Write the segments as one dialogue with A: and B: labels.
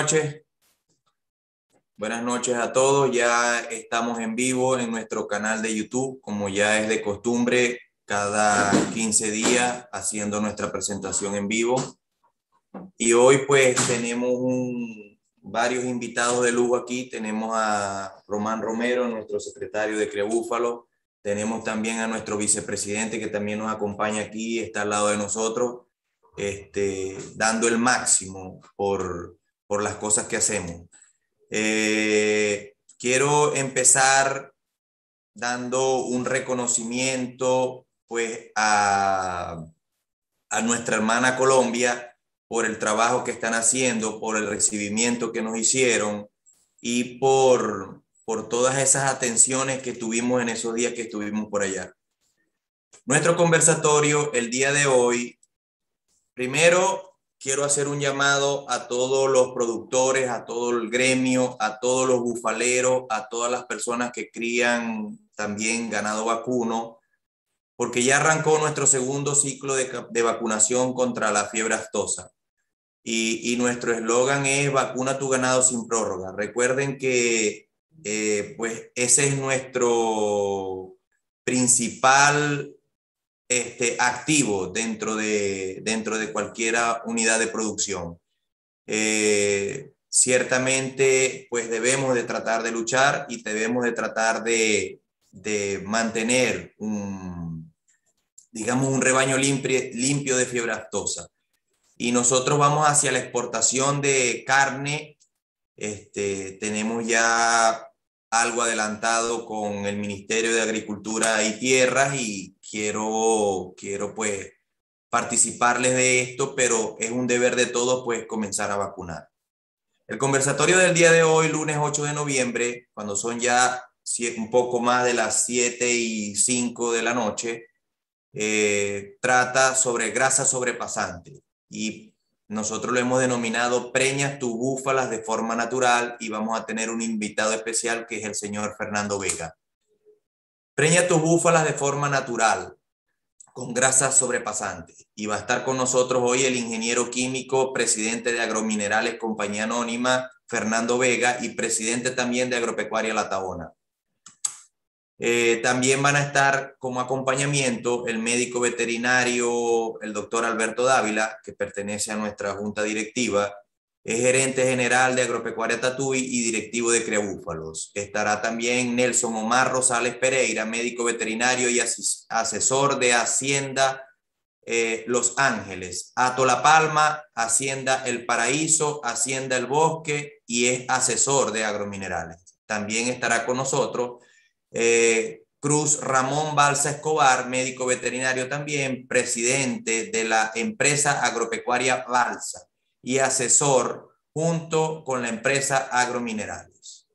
A: Noches. Buenas noches a todos. Ya estamos en vivo en nuestro canal de YouTube, como ya es de costumbre, cada 15 días haciendo nuestra presentación en vivo. Y hoy pues tenemos varios invitados de lujo aquí. Tenemos a Román Romero, nuestro secretario de Crebúfalo. Tenemos también a nuestro vicepresidente que también nos acompaña aquí, está al lado de nosotros, este, dando el máximo por, por las cosas que hacemos. Eh, quiero empezar dando un reconocimiento pues a, a nuestra hermana Colombia por el trabajo que están haciendo, por el recibimiento que nos hicieron y por, por todas esas atenciones que tuvimos en esos días que estuvimos por allá. Nuestro conversatorio el día de hoy, primero quiero hacer un llamado a todos los productores, a todo el gremio, a todos los bufaleros, a todas las personas que crían también ganado vacuno, porque ya arrancó nuestro segundo ciclo de, vacunación contra la fiebre aftosa. Y, nuestro eslogan es vacuna tu ganado sin prórroga. Recuerden que eh, pues ese es nuestro principal este, activo dentro de, dentro de cualquier unidad de producción. Eh, ciertamente, pues debemos de tratar de luchar y debemos de tratar de, de mantener un, digamos, un rebaño limpio, limpio de fiebre aftosa. Y nosotros vamos hacia la exportación de carne. Este, tenemos ya algo adelantado con el Ministerio de Agricultura y Tierras y quiero, quiero pues participarles de esto, pero es un deber de todos pues comenzar a vacunar. El conversatorio del día de hoy, lunes 8 de noviembre, cuando son ya un poco más de las 7 y 5 de la noche, eh, trata sobre grasa sobrepasante y nosotros lo hemos denominado Preñas tu búfalas de forma natural y vamos a tener un invitado especial que es el señor Fernando Vega. Preña tus búfalas de forma natural, con grasas sobrepasantes. Y va a estar con nosotros hoy el ingeniero químico, presidente de Agrominerales Compañía Anónima, Fernando Vega, y presidente también de Agropecuaria La Tabona. Eh, también van a estar como acompañamiento el médico veterinario, el doctor Alberto Dávila, que pertenece a nuestra junta directiva, es gerente general de Agropecuaria Tatuí y directivo de Creabúfalos. Estará también Nelson Omar Rosales Pereira, médico veterinario y asesor de Hacienda eh, Los Ángeles. Ato La Palma, Hacienda El Paraíso, Hacienda El Bosque y es asesor de agrominerales. También estará con nosotros eh, Cruz Ramón Balsa Escobar, médico veterinario también, presidente de la empresa agropecuaria Balsa y asesor junto con la empresa Agrominerales.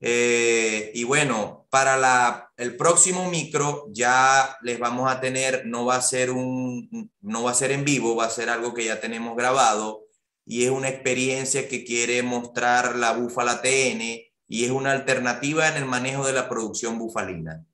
A: Eh, y bueno, para la, el próximo micro ya les vamos a tener, no va a ser un, no va a ser en vivo, va a ser algo que ya tenemos grabado y es una experiencia que quiere mostrar la búfala TN y es una alternativa en el manejo de la producción bufalina.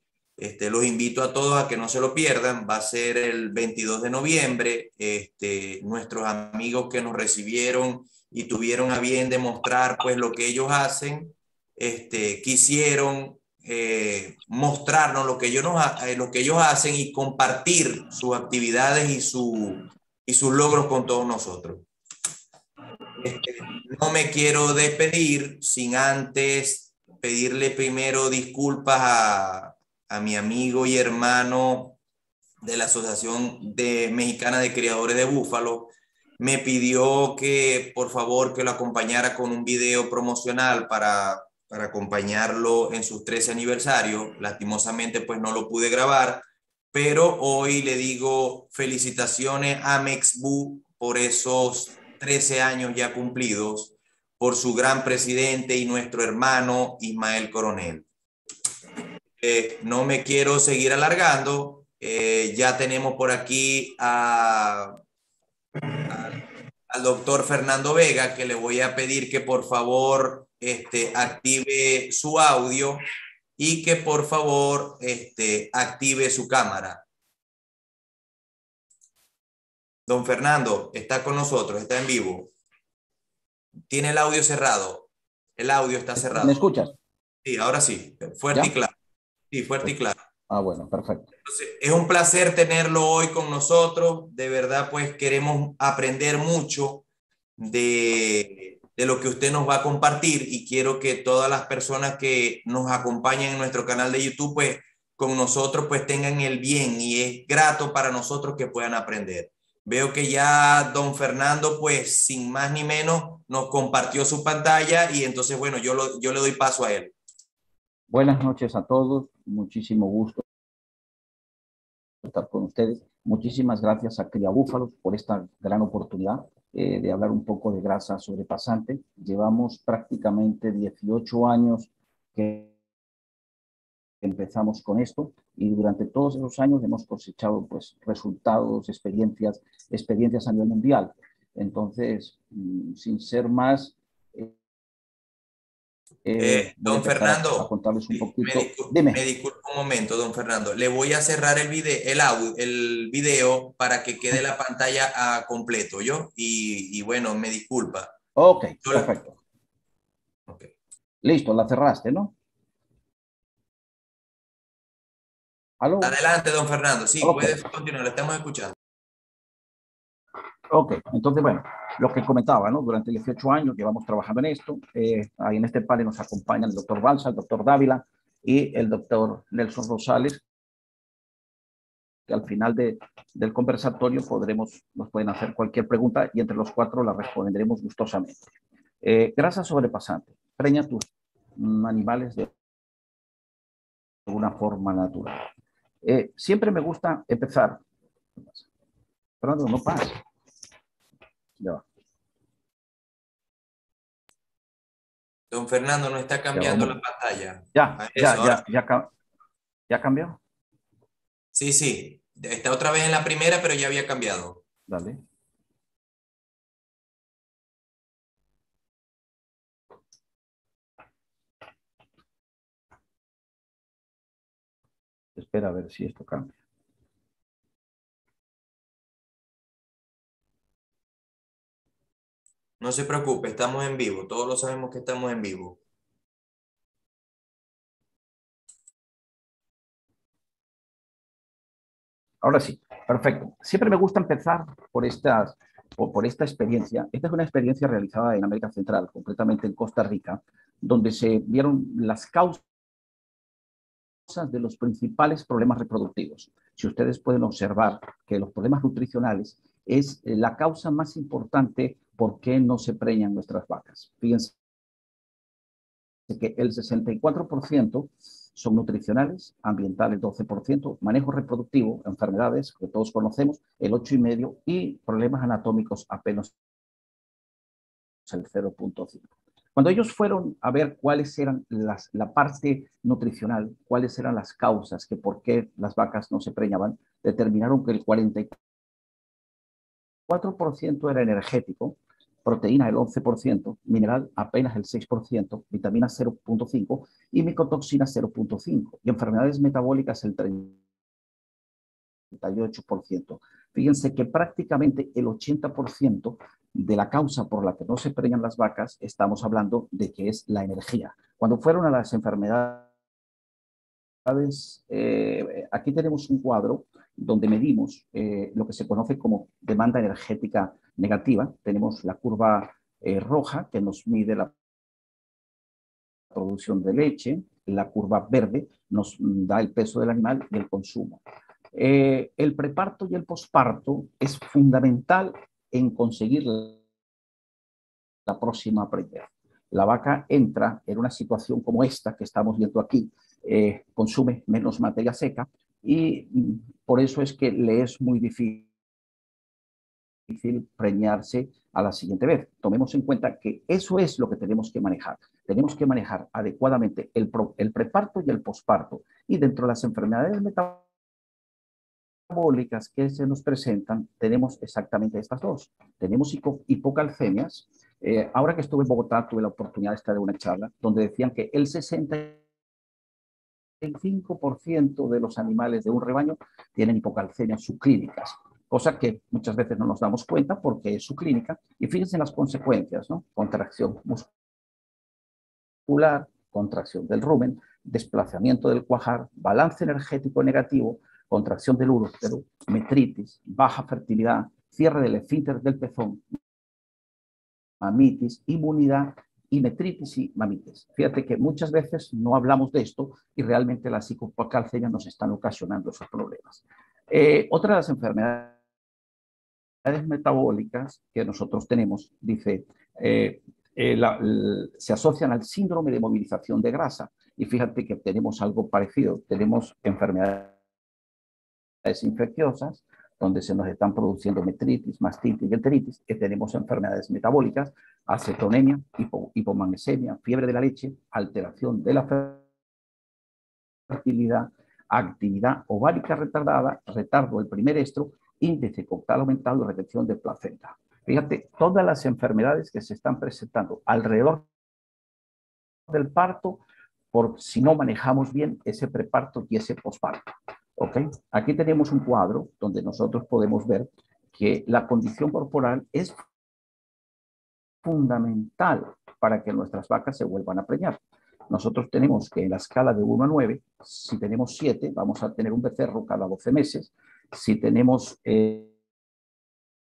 A: Este, los invito a todos a que no se lo pierdan. Va a ser el 22 de noviembre. Este, nuestros amigos que nos recibieron y tuvieron a bien demostrar pues lo que ellos hacen, este, quisieron eh, mostrarnos lo que, ellos eh, lo que ellos hacen y compartir sus actividades y, su, y sus logros con todos nosotros. Este, no me quiero despedir sin antes pedirle primero disculpas a, a mi amigo y hermano de la Asociación de Mexicana de Criadores de Búfalo, me pidió que por favor que lo acompañara con un video promocional para, para acompañarlo en sus 13 aniversarios. Lastimosamente pues no lo pude grabar, pero hoy le digo felicitaciones a Mexbu por esos 13 años ya cumplidos, por su gran presidente y nuestro hermano Ismael Coronel. Eh, no me quiero seguir alargando. Eh, ya tenemos por aquí a, al doctor Fernando Vega, que le voy a pedir que por favor este, active su audio y que por favor este, active su cámara. Don Fernando está con nosotros, está en vivo. tiene el audio cerrado. El audio está cerrado.
B: ¿Me escuchas?
A: Sí, ahora sí. Fuerte y claro. Sí, fuerte y claro.
B: Ah, bueno, perfecto.
A: es un placer tenerlo hoy con nosotros. De verdad, pues queremos aprender mucho de, de lo que usted nos va a compartir y quiero que todas las personas que nos acompañen en nuestro canal de YouTube, pues con nosotros, pues tengan el bien y es grato para nosotros que puedan aprender. Veo que ya don Fernando, pues sin más ni menos, nos compartió su pantalla y entonces, bueno, yo, lo, yo le doy paso a él.
B: Buenas noches a todos, muchísimo gusto estar con ustedes. Muchísimas gracias a Cría Búfalos por esta gran oportunidad eh, de hablar un poco de grasa sobrepasante. Llevamos prácticamente 18 años que empezamos con esto y durante todos esos años hemos cosechado pues, resultados, experiencias, experiencias a nivel mundial. Entonces, mm, sin ser más,
A: eh, don Fernando,
B: contarles un poquito.
A: Me, me disculpo un momento, don Fernando. Le voy a cerrar el video, el audio, el video para que quede la pantalla a completo, ¿yo? Y, y bueno, me disculpa.
B: Ok, perfecto. Okay. Listo, la cerraste, ¿no?
A: Adelante, don Fernando. Sí, puede continuar, le estamos escuchando.
B: Ok, entonces, bueno, lo que comentaba, ¿no? Durante 18 años llevamos trabajando en esto. Eh, ahí en este panel nos acompañan el doctor Balsa, el doctor Dávila y el doctor Nelson Rosales, que al final de, del conversatorio podremos, nos pueden hacer cualquier pregunta y entre los cuatro la responderemos gustosamente. Eh, grasa sobrepasante. Preña tus animales de una forma natural. Eh, siempre me gusta empezar. Perdón, no pasa. Ya
A: Don Fernando, no está cambiando la pantalla.
B: Ya, ya, ya, ya, ya cambió.
A: Sí, sí. Está otra vez en la primera, pero ya había cambiado.
B: Dale. Espera a ver si esto cambia.
A: No se preocupe, estamos en vivo. Todos lo sabemos que estamos en vivo.
B: Ahora sí, perfecto. Siempre me gusta empezar por, estas, por, por, esta experiencia. Esta es una experiencia realizada en América Central, concretamente en Costa Rica, donde se vieron las causas de los principales problemas reproductivos. Si ustedes pueden observar que los problemas nutricionales es eh, la causa más importante por qué no se preñan nuestras vacas. Fíjense que el 64% son nutricionales, ambientales 12%, manejo reproductivo, enfermedades que todos conocemos, el 8,5% y problemas anatómicos apenas el 0.5%. Cuando ellos fueron a ver cuáles eran las, la parte nutricional, cuáles eran las causas que por qué las vacas no se preñaban, determinaron que el 44% era energético, proteína el 11%, mineral apenas el 6%, vitamina 0.5% y micotoxina 0.5% y enfermedades metabólicas el 38%. Fíjense que prácticamente el 80% de la causa por la que no se preñan las vacas, estamos hablando de que es la energía. Cuando fueron a las enfermedades, eh, aquí tenemos un cuadro donde medimos eh, lo que se conoce como demanda energética negativa. Tenemos la curva eh, roja que nos mide la producción de leche, la curva verde nos da el peso del animal y el consumo. el preparto y el posparto es fundamental en conseguir la próxima prender. La vaca entra en una situación como esta que estamos viendo aquí, eh, consume menos materia seca y por eso es que le es muy difícil preñarse a la siguiente vez. Tomemos en cuenta que eso es lo que tenemos que manejar. Tenemos que manejar adecuadamente el, el preparto y el posparto. Y dentro de las enfermedades metabólicas, que se nos presentan, tenemos exactamente estas dos. Tenemos hipocalcemias. Eh, ahora que estuve en Bogotá, tuve la oportunidad de estar en una charla donde decían que el 65% de los animales de un rebaño tienen hipocalcemias subclínicas. cosa que muchas veces no nos damos cuenta porque es su clínica. Y fíjense en las consecuencias, ¿no? Contracción muscular, contracción del rumen, desplazamiento del cuajar, balance energético negativo, contracción del útero, metritis, baja fertilidad, cierre del esfínter del pezón, mamitis, inmunidad y metritis y mamitis. Fíjate que muchas veces no hablamos de esto y realmente las psicocalcemias nos están ocasionando esos problemas. Eh, otra de las enfermedades metabólicas que nosotros tenemos, dice, eh, eh, se asocian al síndrome de movilización de grasa. Y fíjate que tenemos algo parecido. Tenemos enfermedades infecciosas, donde se nos están produciendo metritis, mastitis y enteritis, que tenemos enfermedades metabólicas, acetonemia, hipomagnesemia, fiebre de la leche, alteración de la fertilidad, actividad ovárica retardada, retardo del primer estro, índice coctal aumentado y retención de placenta. Fíjate, todas las enfermedades que se están presentando alrededor del parto, por si no manejamos bien ese preparto y ese posparto. Aquí tenemos un cuadro donde nosotros podemos ver que la condición corporal es fundamental para que nuestras vacas se vuelvan a preñar. Nosotros tenemos que en la escala de 1 a 9, si tenemos 7, vamos a tener un becerro cada 12 meses. Si tenemos eh,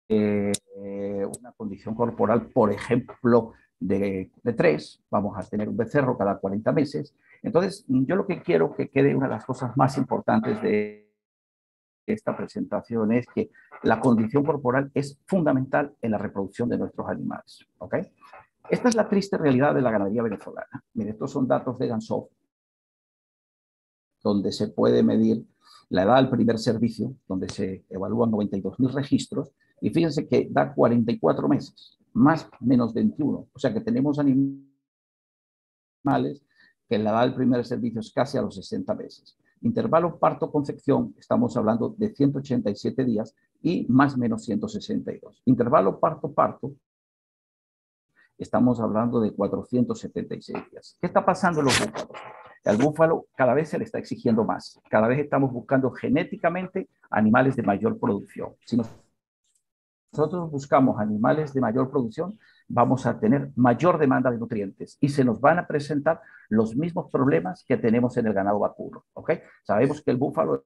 B: eh, una condición corporal, por ejemplo, de, de 3, vamos a tener un becerro cada 40 meses. Entonces, yo lo que quiero que quede una de las cosas más importantes de esta presentación es que la condición corporal es fundamental en la reproducción de nuestros animales. ¿ok? Esta es la triste realidad de la ganadería venezolana. Miren, estos son datos de Gansov, donde se puede medir la edad del primer servicio, donde se evalúan 92.000 registros, y fíjense que da 44 meses, más menos 21. O sea que tenemos animales que la edad del primer servicio es casi a los 60 meses. Intervalo parto-concepción, estamos hablando de 187 días y más o menos 162. Intervalo parto-parto, estamos hablando de 476 días. ¿Qué está pasando en los búfalos? Al búfalo cada vez se le está exigiendo más. Cada vez estamos buscando genéticamente animales de mayor producción. Nosotros buscamos animales de mayor producción, vamos a tener mayor demanda de nutrientes y se nos van a presentar los mismos problemas que tenemos en el ganado vacuno. ¿ok? Sabemos que el búfalo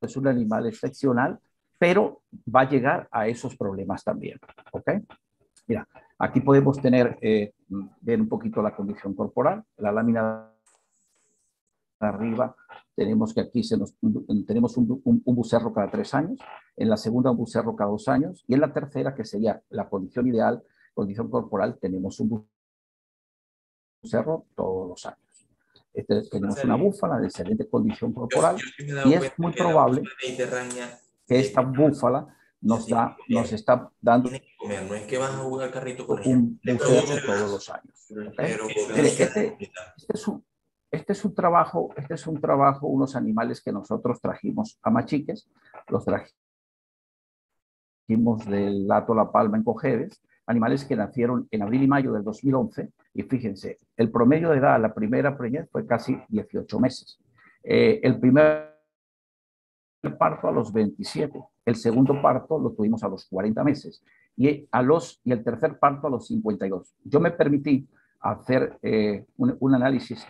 B: es un animal excepcional, pero va a llegar a esos problemas también. ¿ok? Mira, aquí podemos tener, eh, ver un poquito la condición corporal, la lámina arriba tenemos que aquí se nos, tenemos un, un, bucerro cada tres años, en la segunda un bucerro cada dos años, y en la tercera, que sería la condición ideal, condición corporal, tenemos un bucerro todos los años. Este, tenemos una búfala de excelente condición corporal y es muy probable que esta búfala nos, da, nos está dando
A: no es que vas a jugar carrito
B: con un bucerro todos los años. Este, este, es un, este es un trabajo, este es un trabajo, unos animales que nosotros trajimos a Machiques, los trajimos del Lato La Palma en Cojedes, animales que nacieron en abril y mayo del 2011, y fíjense, el promedio de edad a la primera preñez fue casi 18 meses. Eh, el primer parto a los 27, el segundo parto lo tuvimos a los 40 meses, y, a los, y el tercer parto a los 52. Yo me permití hacer eh, un, un análisis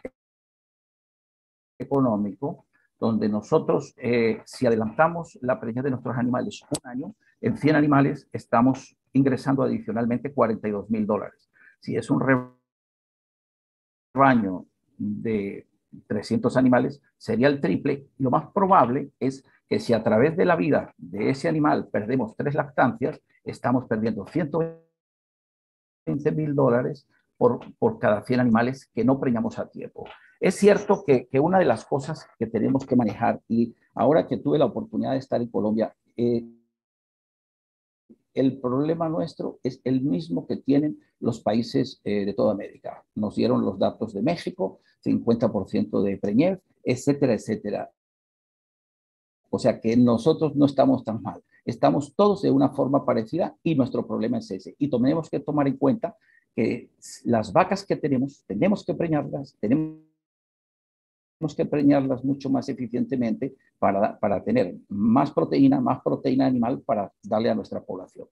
B: económico, donde nosotros, eh, si adelantamos la preñez de nuestros animales un año, en 100 animales estamos ingresando adicionalmente 42 mil dólares. Si es un rebaño de 300 animales, sería el triple. Lo más probable es que si a través de la vida de ese animal perdemos tres lactancias, estamos perdiendo 120 mil dólares por, por cada 100 animales que no preñamos a tiempo. Es cierto que, una de las cosas que tenemos que manejar, y ahora que tuve la oportunidad de estar en Colombia, eh, el problema nuestro es el mismo que tienen los países eh, de toda América. Nos dieron los datos de México, 50% de preñez, etcétera, etcétera. O sea que nosotros no estamos tan mal. Estamos todos de una forma parecida y nuestro problema es ese. Y tenemos que tomar en cuenta que las vacas que tenemos, tenemos que preñarlas, tenemos que preñarlas mucho más eficientemente para, para tener más proteína, más proteína animal para darle a nuestra población.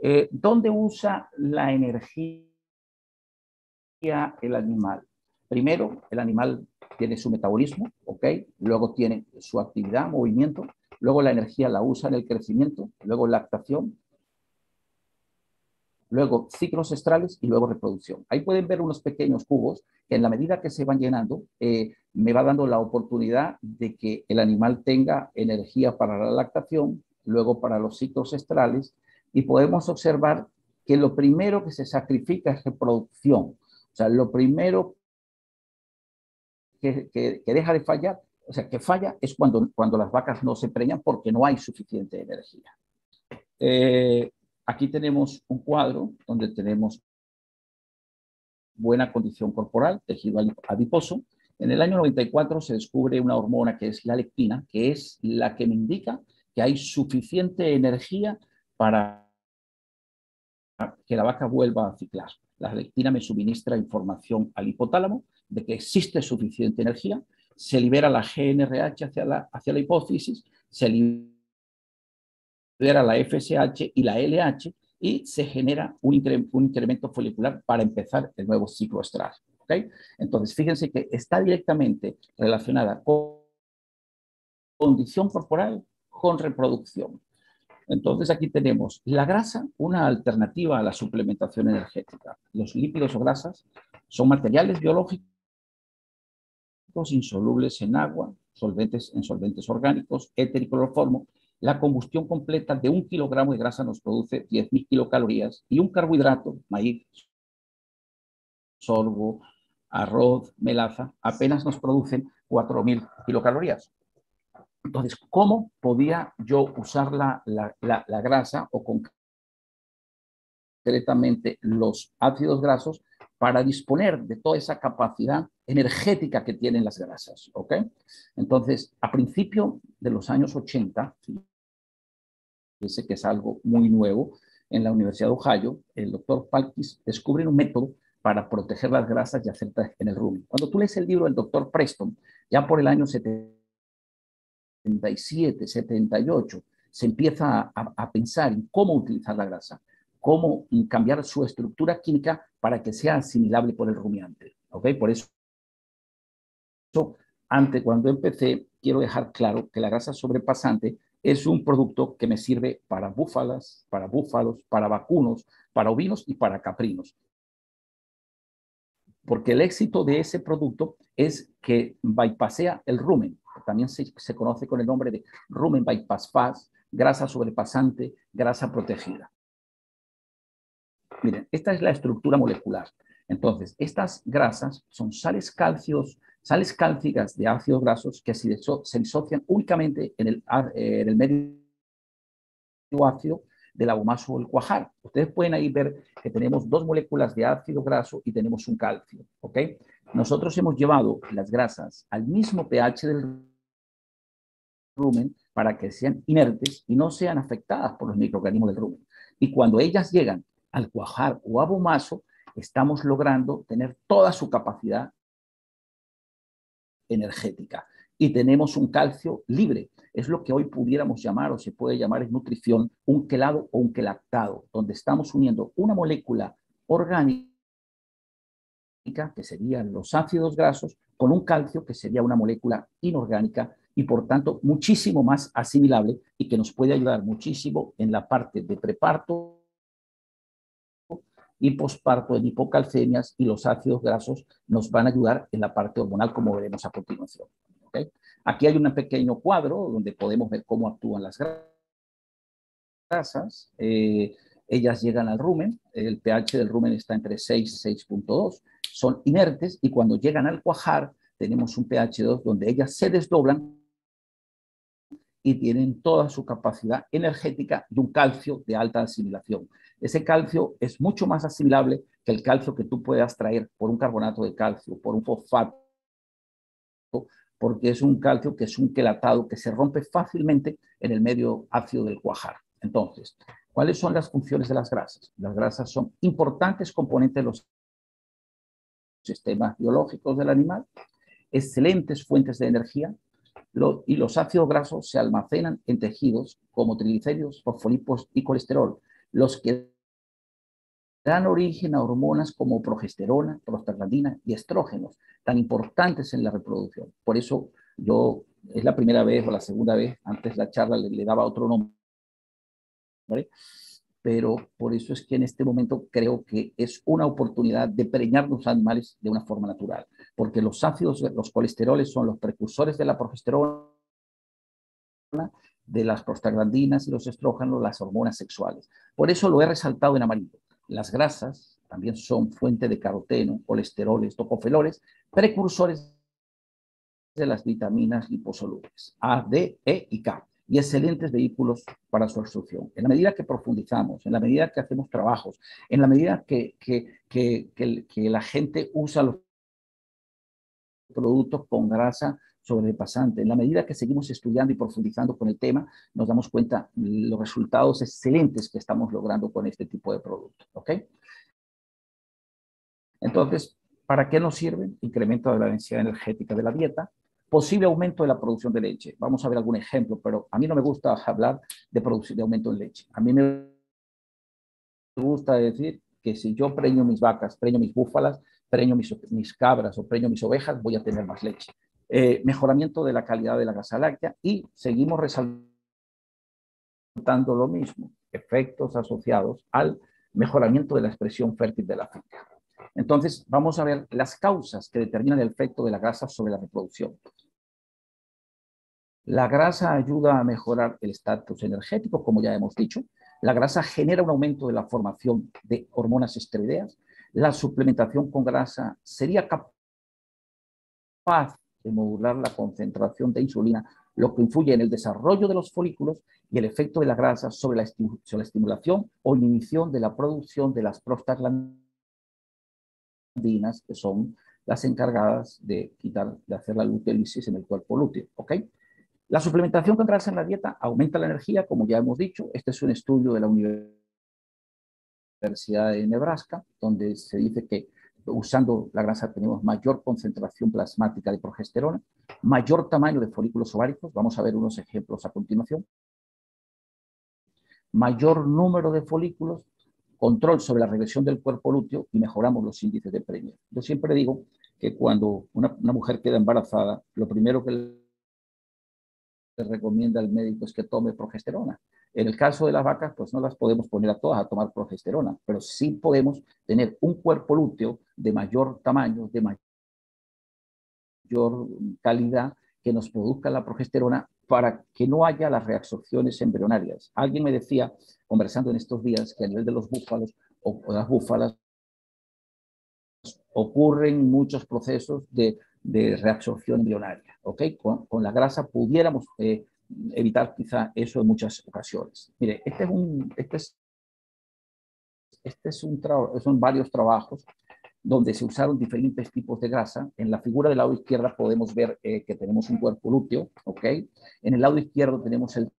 B: Eh, ¿Dónde usa la energía el animal? Primero, el animal tiene su metabolismo, ¿ok? Luego tiene su actividad, movimiento, luego la energía la usa en el crecimiento, luego lactación, luego ciclos estrales y luego reproducción. Ahí pueden ver unos pequeños cubos que en la medida que se van llenando, eh, me va dando la oportunidad de que el animal tenga energía para la lactación, luego para los ciclos estrales, y podemos observar que lo primero que se sacrifica es reproducción. O sea, lo primero que, deja de fallar, o sea, que falla es cuando, cuando las vacas no se preñan porque no hay suficiente energía. Eh, aquí tenemos un cuadro donde tenemos buena condición corporal, tejido adiposo. En el año 94 se descubre una hormona que es la lectina, que es la que me indica que hay suficiente energía para que la vaca vuelva a ciclar. La lectina me suministra información al hipotálamo de que existe suficiente energía, se libera la GNRH hacia la, hacia la hipófisis, se libera la FSH y la LH y se genera un, incremento folicular para empezar el nuevo ciclo estral. ¿okay? Entonces, fíjense que está directamente relacionada con condición corporal con reproducción. Entonces aquí tenemos la grasa, una alternativa a la suplementación energética. Los lípidos o grasas son materiales biológicos insolubles en agua, solventes en solventes orgánicos, éter y cloroformo. La combustión completa de un kilogramo de grasa nos produce 10.000 kilocalorías y un carbohidrato, maíz, sorgo, arroz, melaza, apenas nos producen 4.000 kilocalorías. Entonces, ¿cómo podía yo usar la, la grasa o concretamente los ácidos grasos para disponer de toda esa capacidad energética que tienen las grasas. ¿ok? Entonces, a principio de los años 80, fíjense que es algo muy nuevo, en la Universidad de Ohio, el doctor Palkis descubre un método para proteger las grasas y hacerlas en el rumen. Cuando tú lees el libro del doctor Preston, ya por el año 77, 78, se empieza a, a pensar en cómo utilizar la grasa cómo cambiar su estructura química para que sea asimilable por el rumiante. ¿ok? Por eso, antes, cuando empecé, quiero dejar claro que la grasa sobrepasante es un producto que me sirve para búfalas, para búfalos, para vacunos, para ovinos y para caprinos. Porque el éxito de ese producto es que bypassea el rumen. También se, se conoce con el nombre de rumen bypass fast, grasa sobrepasante, grasa protegida. Miren, esta es la estructura molecular. Entonces, estas grasas son sales calcios, sales cálcicas de ácidos grasos que se, disocian únicamente en el, en el medio ácido del agumaso o el cuajar. Ustedes pueden ahí ver que tenemos dos moléculas de ácido graso y tenemos un calcio, ¿ok? Nosotros hemos llevado las grasas al mismo pH del rumen para que sean inertes y no sean afectadas por los microorganismos del rumen. Y cuando ellas llegan al cuajar o abomazo, estamos logrando tener toda su capacidad energética y tenemos un calcio libre. Es lo que hoy pudiéramos llamar o se puede llamar en nutrición un quelado o un quelactado, donde estamos uniendo una molécula orgánica, que serían los ácidos grasos, con un calcio, que sería una molécula inorgánica y por tanto muchísimo más asimilable y que nos puede ayudar muchísimo en la parte de preparto y posparto en hipocalcemias y los ácidos grasos nos van a ayudar en la parte hormonal, como veremos a continuación. Aquí hay un pequeño cuadro donde podemos ver cómo actúan las grasas. Eh, ellas llegan al rumen, el pH del rumen está entre 6 y 6.2, son inertes y cuando llegan al cuajar tenemos un pH 2 donde ellas se desdoblan y tienen toda su capacidad energética y un calcio de alta asimilación. Ese calcio es mucho más asimilable que el calcio que tú puedas traer por un carbonato de calcio, por un fosfato, porque es un calcio que es un quelatado que se rompe fácilmente en el medio ácido del cuajar. Entonces, ¿cuáles son las funciones de las grasas? Las grasas son importantes componentes de los sistemas biológicos del animal. excelentes fuentes de energía y los ácidos grasos se almacenan en tejidos como triglicéridos, fosfolipos y colesterol, los que dan origen a hormonas como progesterona, prostaglandina y estrógenos, tan importantes en la reproducción. Por eso yo, es la primera vez o la segunda vez, antes la charla le, daba otro nombre, pero por eso es que en este momento creo que es una oportunidad de preñar los animales de una forma natural, porque los ácidos, los colesteroles son los precursores de la progesterona, de las prostaglandinas y los estrógenos, las hormonas sexuales. Por eso lo he resaltado en amarillo. Las grasas también son fuente de caroteno, colesteroles, tocofelores, precursores de las vitaminas liposolubles A, D, E y K y excelentes vehículos para su absorción. En la medida que profundizamos, en la medida que hacemos trabajos, en la medida que, que, que, que la gente usa los productos con grasa sobrepasante, en la medida que seguimos estudiando y profundizando con el tema, nos damos cuenta los resultados excelentes que estamos logrando con este tipo de productos. ¿Ok? Entonces, ¿para qué nos sirve? Incremento de la densidad energética de la dieta, posible aumento de la producción de leche. Vamos a ver algún ejemplo, pero a mí no me gusta hablar de, de aumento en leche. A mí me gusta decir que si yo preño mis vacas, preño mis búfalas, preño mis, mis cabras o preño mis ovejas, voy a tener más leche. Eh, mejoramiento de la calidad de la grasa láctea y seguimos resaltando lo mismo, efectos asociados al mejoramiento de la expresión fértil de la finca. Entonces, vamos a ver las causas que determinan el efecto de la grasa sobre la reproducción. La grasa ayuda a mejorar el estatus energético, como ya hemos dicho. La grasa genera un aumento de la formación de hormonas esteroideas. La suplementación con grasa sería capaz modular la concentración de insulina, lo que influye en el desarrollo de los folículos y el efecto de la grasa sobre la, sobre la estimulación o inhibición de la producción de las prostaglandinas que son las encargadas de quitar, de hacer la luteolisis en el cuerpo lúteo, ¿ok? La suplementación con grasa en la dieta aumenta la energía, como ya hemos dicho. Este es un estudio de la Universidad de Nebraska, donde se dice que usando la grasa tenemos mayor concentración plasmática de progesterona, mayor tamaño de folículos ováricos, vamos a ver unos ejemplos a continuación, mayor número de folículos, control sobre la regresión del cuerpo lúteo y mejoramos los índices de premio. Yo siempre digo que cuando una, mujer queda embarazada, lo primero que le recomienda el médico es que tome progesterona. En el caso de las vacas, pues no las podemos poner a todas a tomar progesterona, pero sí podemos tener un cuerpo lúteo de mayor tamaño, de mayor calidad, que nos produzca la progesterona para que no haya las reabsorciones embrionarias. Alguien me decía, conversando en estos días, que a nivel de los búfalos o, las búfalas ocurren muchos procesos de, reabsorción embrionaria. ¿ok? Con, la grasa pudiéramos eh, evitar quizá eso en muchas ocasiones. Mire, este es un, este es, este es un son varios trabajos donde se usaron diferentes tipos de grasa. En la figura del lado izquierdo podemos ver eh, que tenemos un cuerpo lúteo, ¿ok? En el lado izquierdo tenemos el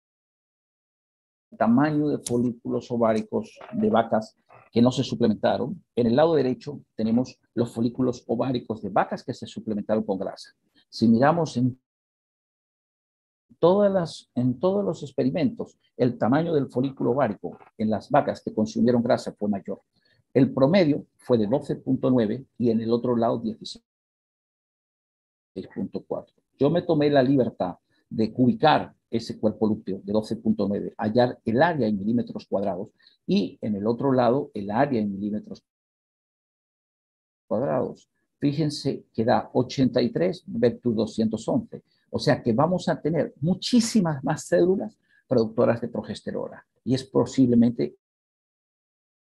B: tamaño de folículos ováricos de vacas que no se suplementaron. En el lado derecho tenemos los folículos ováricos de vacas que se suplementaron con grasa. Si miramos en, en todos los experimentos, el tamaño del folículo ovárico en las vacas que consumieron grasa fue mayor. El promedio fue de 12.9 y en el otro lado 16.4. Yo me tomé la libertad de ubicar ese cuerpo lúteo de 12.9, hallar el área en milímetros cuadrados y en el otro lado el área en milímetros cuadrados. Fíjense que da 83 versus 211. O sea que vamos a tener muchísimas más células productoras de progesterona y es posiblemente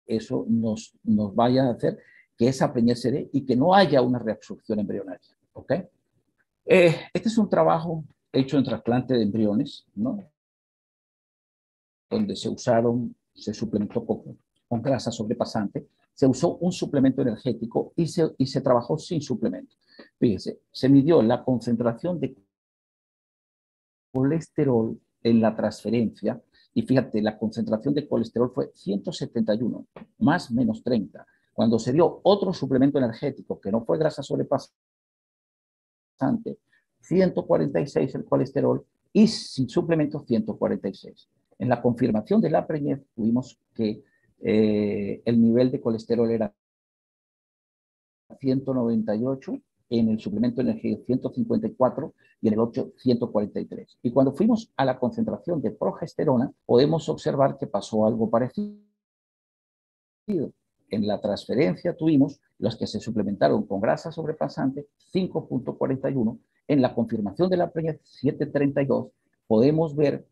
B: eso nos, nos vaya a hacer que esa preñez se dé y que no haya una reabsorción embrionaria. ¿ok? Eh, este es un trabajo hecho en trasplante de embriones, ¿no? donde se usaron, se suplementó con, con grasa sobrepasante, se usó un suplemento energético y se, y se trabajó sin suplemento. Fíjense, se midió la concentración de colesterol en la transferencia y fíjate, la concentración de colesterol fue 171, más menos 30. Cuando se dio otro suplemento energético que no fue grasa sobrepasada, 146 el colesterol y sin suplemento 146. En la confirmación de la preñez tuvimos que eh, el nivel de colesterol era 198, en el suplemento energía 154 y en el 8 143. Y cuando fuimos a la concentración de progesterona, podemos observar que pasó algo parecido. En la transferencia tuvimos los que se suplementaron con grasa sobrepasante 5.41. En la confirmación de la preñez 732 podemos ver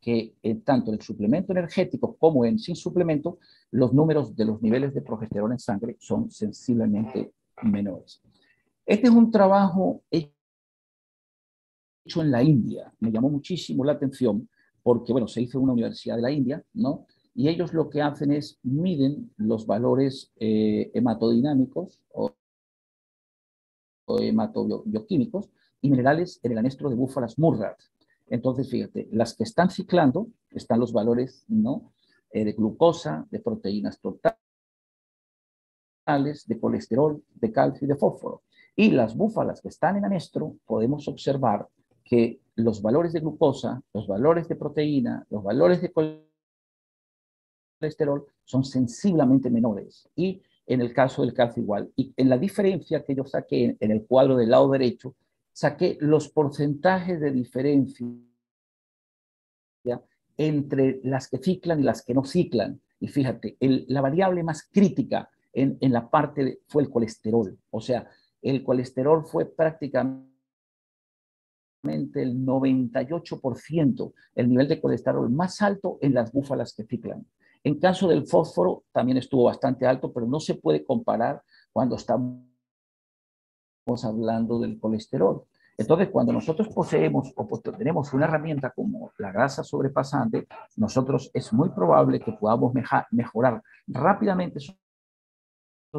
B: que en tanto en el suplemento energético como en sin suplemento, los números de los niveles de progesterona en sangre son sensiblemente menores. Este es un trabajo hecho en la India. Me llamó muchísimo la atención porque, bueno, se hizo en una universidad de la India, ¿no? Y ellos lo que hacen es miden los valores eh, hematodinámicos o, o hematobioquímicos y minerales en el anestro de búfalas Murrat. Entonces, fíjate, las que están ciclando están los valores ¿no? Eh, de glucosa, de proteínas totales, de colesterol, de calcio y de fósforo. Y las búfalas que están en anestro, podemos observar que los valores de glucosa, los valores de proteína, los valores de colesterol son sensiblemente menores. Y en el caso del calcio igual. Y en la diferencia que yo saqué en el cuadro del lado derecho, saqué los porcentajes de diferencia entre las que ciclan y las que no ciclan. Y fíjate, la variable más crítica en, la parte fue el colesterol. O sea, el colesterol fue prácticamente el 98%, el nivel de colesterol más alto en las búfalas que ciclan. En caso del fósforo también estuvo bastante alto, pero no se puede comparar cuando estamos hablando del colesterol. Entonces, cuando nosotros poseemos o tenemos una herramienta como la grasa sobrepasante, nosotros es muy probable que podamos mejorar rápidamente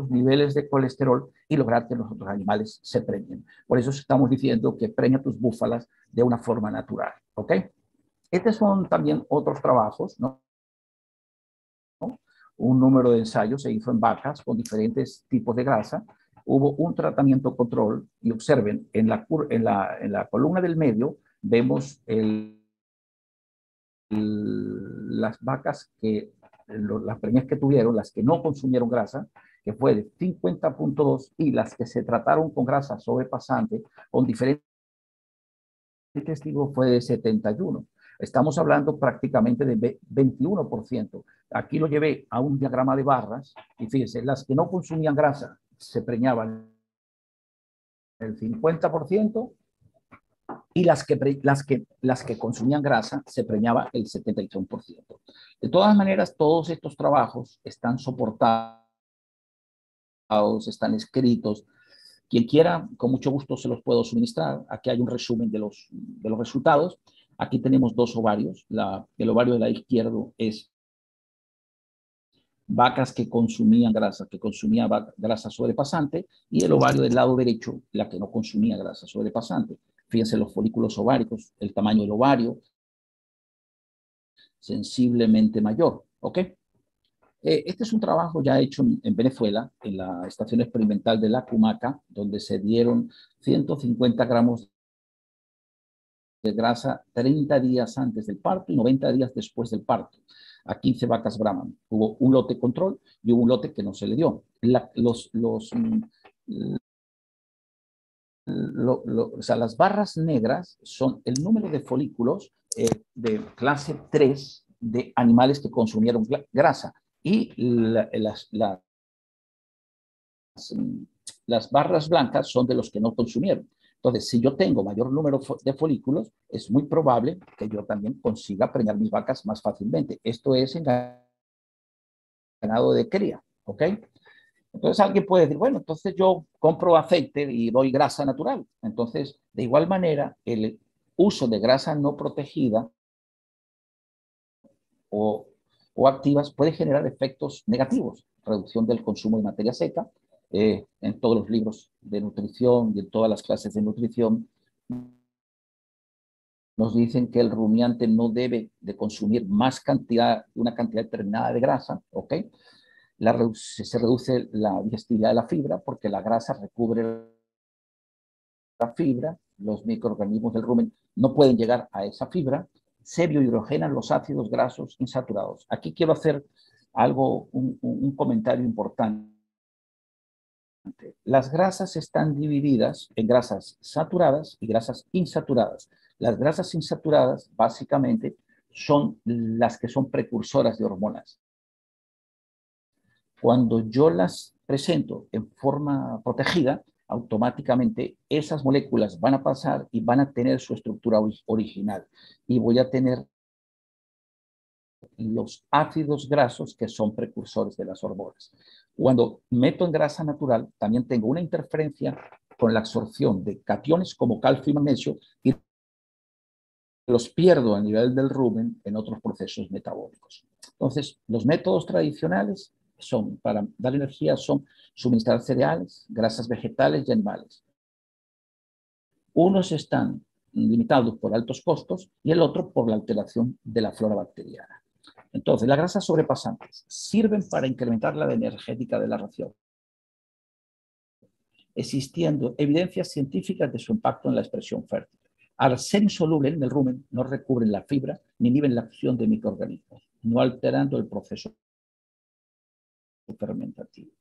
B: niveles de colesterol y lograr que los otros animales se preñen. Por eso estamos diciendo que preña tus búfalas de una forma natural, ¿ok? Estos son también otros trabajos, ¿no? Un número de ensayos se hizo en vacas con diferentes tipos de grasa hubo un tratamiento control y observen, en la, en la, en la columna del medio vemos el, las vacas que, las preñas que tuvieron, las que no consumieron grasa, que fue de 50.2 y las que se trataron con grasa sobrepasante con diferentes testigos fue de 71. Estamos hablando prácticamente de 21%. Aquí lo llevé a un diagrama de barras y fíjense, las que no consumían grasa se preñaban el 50% y las que, las, que, las que consumían grasa se preñaba el 71%. De todas maneras, todos estos trabajos están soportados, están escritos. Quien quiera, con mucho gusto se los puedo suministrar. Aquí hay un resumen de los, de los resultados. Aquí tenemos dos ovarios. La, el ovario de la izquierda es vacas que consumían grasa, que consumía grasa sobrepasante, y el ovario del lado derecho, la que no consumía grasa sobrepasante. Fíjense los folículos ováricos, el tamaño del ovario, sensiblemente mayor, ¿ok? Eh, este es un trabajo ya hecho en, Venezuela, en la estación experimental de La Cumaca, donde se dieron 150 gramos de grasa 30 días antes del parto y 90 días después del parto a 15 vacas Brahman. Hubo un lote control y hubo un lote que no se le dio. mm, las barras negras son el número de folículos eh, de clase 3 de animales que consumieron grasa y las, las, las barras blancas son de los que no consumieron. Entonces, si yo tengo mayor número de folículos, es muy probable que yo también consiga preñar mis vacas más fácilmente. Esto es en ganado de cría, ¿ok? Entonces alguien puede decir, bueno, entonces yo compro aceite y doy grasa natural. Entonces, de igual manera, el uso de grasa no protegida o, o activas puede generar efectos negativos, reducción del consumo de materia seca, eh, en todos los libros de nutrición y en todas las clases de nutrición, nos dicen que el rumiante no debe de consumir más cantidad, una cantidad determinada de grasa, ¿ok? Se reduce la digestibilidad de la fibra porque la grasa recubre la fibra, los microorganismos del rumen no pueden llegar a esa fibra, se biohidrogenan los ácidos grasos insaturados. Aquí quiero hacer algo, un, un comentario importante. Las grasas están divididas en grasas saturadas y grasas insaturadas. Las grasas insaturadas básicamente son las que son precursoras de hormonas. Cuando yo las presento en forma protegida, automáticamente esas moléculas van a pasar y van a tener su estructura original y voy a tener los ácidos grasos que son precursores de las hormonas. Cuando meto en grasa natural, también tengo una interferencia con la absorción de cationes como calcio y magnesio y los pierdo a nivel del rumen en otros procesos metabólicos. Entonces, los métodos tradicionales son, para dar energía, son suministrar cereales, grasas vegetales y animales. Unos están limitados por altos costos y el otro por la alteración de la flora bacteriana. Entonces, las grasas sobrepasantes sirven para incrementar la energética de la ración, existiendo evidencias científicas de su impacto en la expresión fértil. Al ser insoluble en el rumen, no recubren la fibra ni inhiben la acción de microorganismos, no alterando el proceso fermentativo.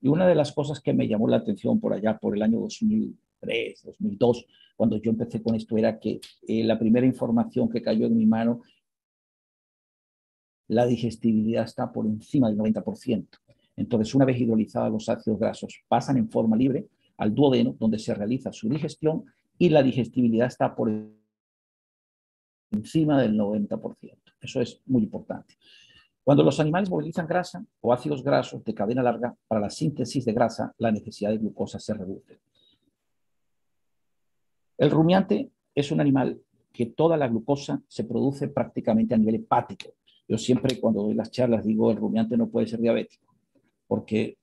B: Y una de las cosas que me llamó la atención por allá, por el año 2003, 2002, cuando yo empecé con esto, era que eh, la primera información que cayó en mi mano, la digestibilidad está por encima del 90%. Entonces, una vez hidrolizados los ácidos grasos, pasan en forma libre al duodeno, donde se realiza su digestión y la digestibilidad está por encima del 90%. Eso es muy importante. Cuando los animales movilizan grasa o ácidos grasos de cadena larga para la síntesis de grasa, la necesidad de glucosa se reduce. El rumiante es un animal que toda la glucosa se produce prácticamente a nivel hepático. Yo siempre cuando doy las charlas digo el rumiante no puede ser diabético, porque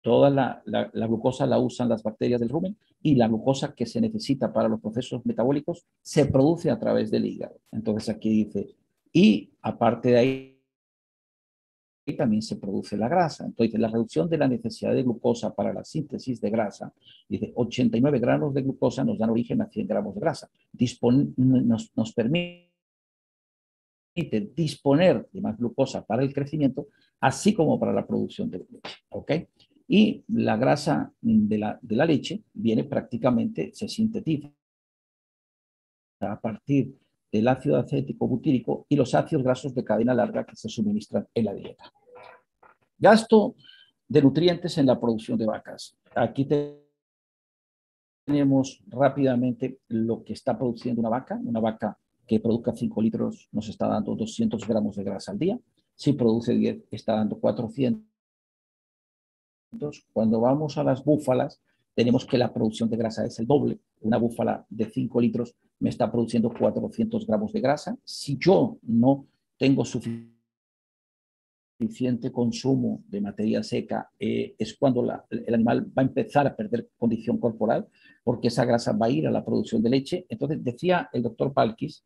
B: Toda la, glucosa la usan las bacterias del rumen y la glucosa que se necesita para los procesos metabólicos se produce a través del hígado. Entonces aquí dice, y aparte de ahí también se produce la grasa. Entonces, la reducción de la necesidad de glucosa para la síntesis de grasa, dice, 89 gramos de glucosa nos dan origen a 100 gramos de grasa. nos, nos permite disponer de más glucosa para el crecimiento, así como para la producción de leche. ¿ok? y la grasa de la, de la leche viene prácticamente, se sintetiza a partir del ácido acético butírico y los ácidos grasos de cadena larga que se suministran en la dieta. Gasto de nutrientes en la producción de vacas. Aquí tenemos rápidamente lo que está produciendo una vaca. Una vaca que produzca 5 litros nos está dando 200 gramos de grasa al día. Si produce 10, está dando 400 cuando vamos a las búfalas, tenemos que la producción de grasa es el doble. Una búfala de 5 litros me está produciendo 400 gramos de grasa. Si yo no tengo suficiente consumo de materia seca, eh, es cuando el animal va a empezar a perder condición corporal, porque esa grasa va a ir a la producción de leche. Entonces, decía el doctor Palkis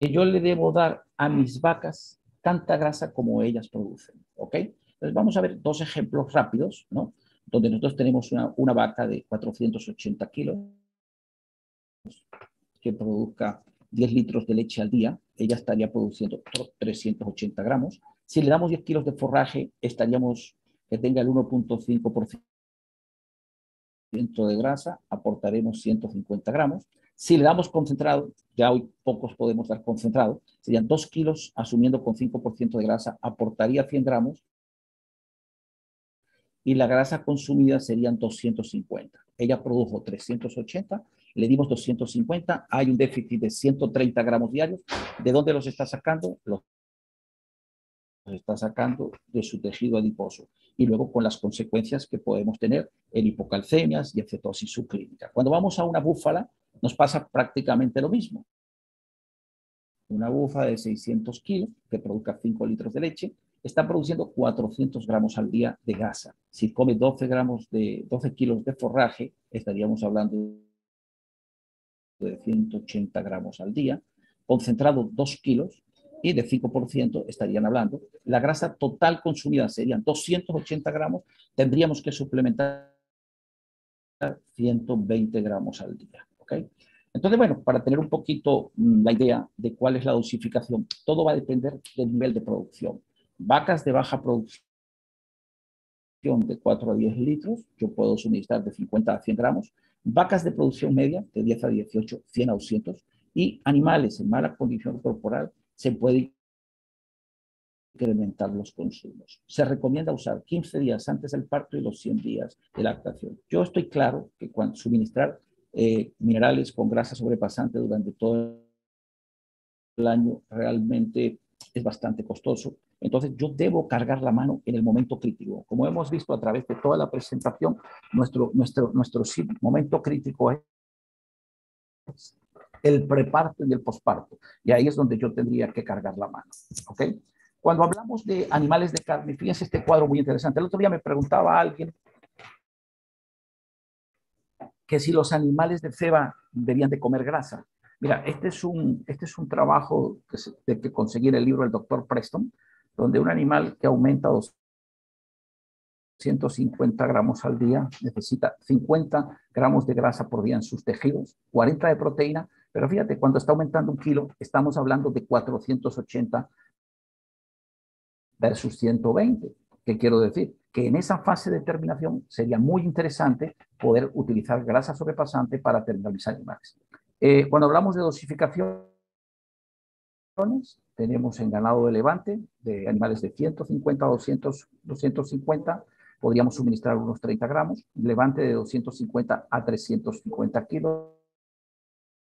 B: que yo le debo dar a mis vacas tanta grasa como ellas producen. ¿Ok? Entonces vamos a ver dos ejemplos rápidos, ¿no? Donde nosotros tenemos una, una vaca de 480 kilos que produzca 10 litros de leche al día, ella estaría produciendo 380 gramos. Si le damos 10 kilos de forraje, estaríamos que tenga el 1.5% de grasa, aportaremos 150 gramos. Si le damos concentrado, ya hoy pocos podemos dar concentrado, serían 2 kilos asumiendo con 5% de grasa, aportaría 100 gramos y la grasa consumida serían 250. Ella produjo 380, le dimos 250, hay un déficit de 130 gramos diarios. ¿De dónde los está sacando? Los está sacando de su tejido adiposo y luego con las consecuencias que podemos tener en hipocalcemias y en cetosis subclínica. Cuando vamos a una búfala, nos pasa prácticamente lo mismo. Una búfala de 600 kilos que produzca 5 litros de leche está produciendo 400 gramos al día de grasa. Si come 12, gramos de, 12 kilos de forraje, estaríamos hablando de 180 gramos al día. Concentrado 2 kilos y de 5% estarían hablando. La grasa total consumida serían 280 gramos. Tendríamos que suplementar 120 gramos al día. ¿ok? Entonces, bueno, para tener un poquito mm, la idea de cuál es la dosificación, todo va a depender del nivel de producción. Vacas de baja producción de 4 a 10 litros, yo puedo suministrar de 50 a 100 gramos. Vacas de producción media de 10 a 18, 100 a 200. Y animales en mala condición corporal se puede incrementar los consumos. Se recomienda usar 15 días antes del parto y los 100 días de lactación. Yo estoy claro que cuando suministrar eh, minerales con grasa sobrepasante durante todo el año realmente es bastante costoso. Entonces yo debo cargar la mano en el momento crítico. Como hemos visto a través de toda la presentación, nuestro, nuestro, nuestro momento crítico es el preparto y el posparto. Y ahí es donde yo tendría que cargar la mano. ¿ok? Cuando hablamos de animales de carne, fíjense este cuadro muy interesante. El otro día me preguntaba a alguien que si los animales de ceba debían de comer grasa. Mira, este es un, este es un trabajo que, de que conseguí en el libro del doctor Preston, donde un animal que aumenta 250 gramos al día necesita 50 gramos de grasa por día en sus tejidos, 40 de proteína, pero fíjate, cuando está aumentando un kilo, estamos hablando de 480 versus 120. ¿Qué quiero decir? Que en esa fase de terminación sería muy interesante poder utilizar grasa sobrepasante para terminar mis animales. Eh, cuando hablamos de dosificaciones, tenemos en ganado de levante de animales de 150 a 200, 250, podríamos suministrar unos 30 gramos, levante de 250 a 350 kilos,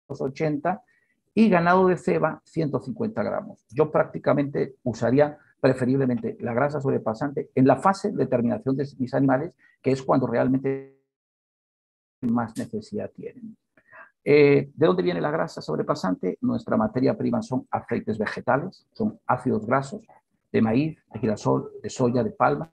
B: 80, y ganado de ceba 150 gramos. Yo prácticamente usaría preferiblemente la grasa sobrepasante en la fase de terminación de mis animales, que es cuando realmente más necesidad tienen. Eh, ¿De dónde viene la grasa sobrepasante? Nuestra materia prima son aceites vegetales, son ácidos grasos de maíz, de girasol, de soya, de palma.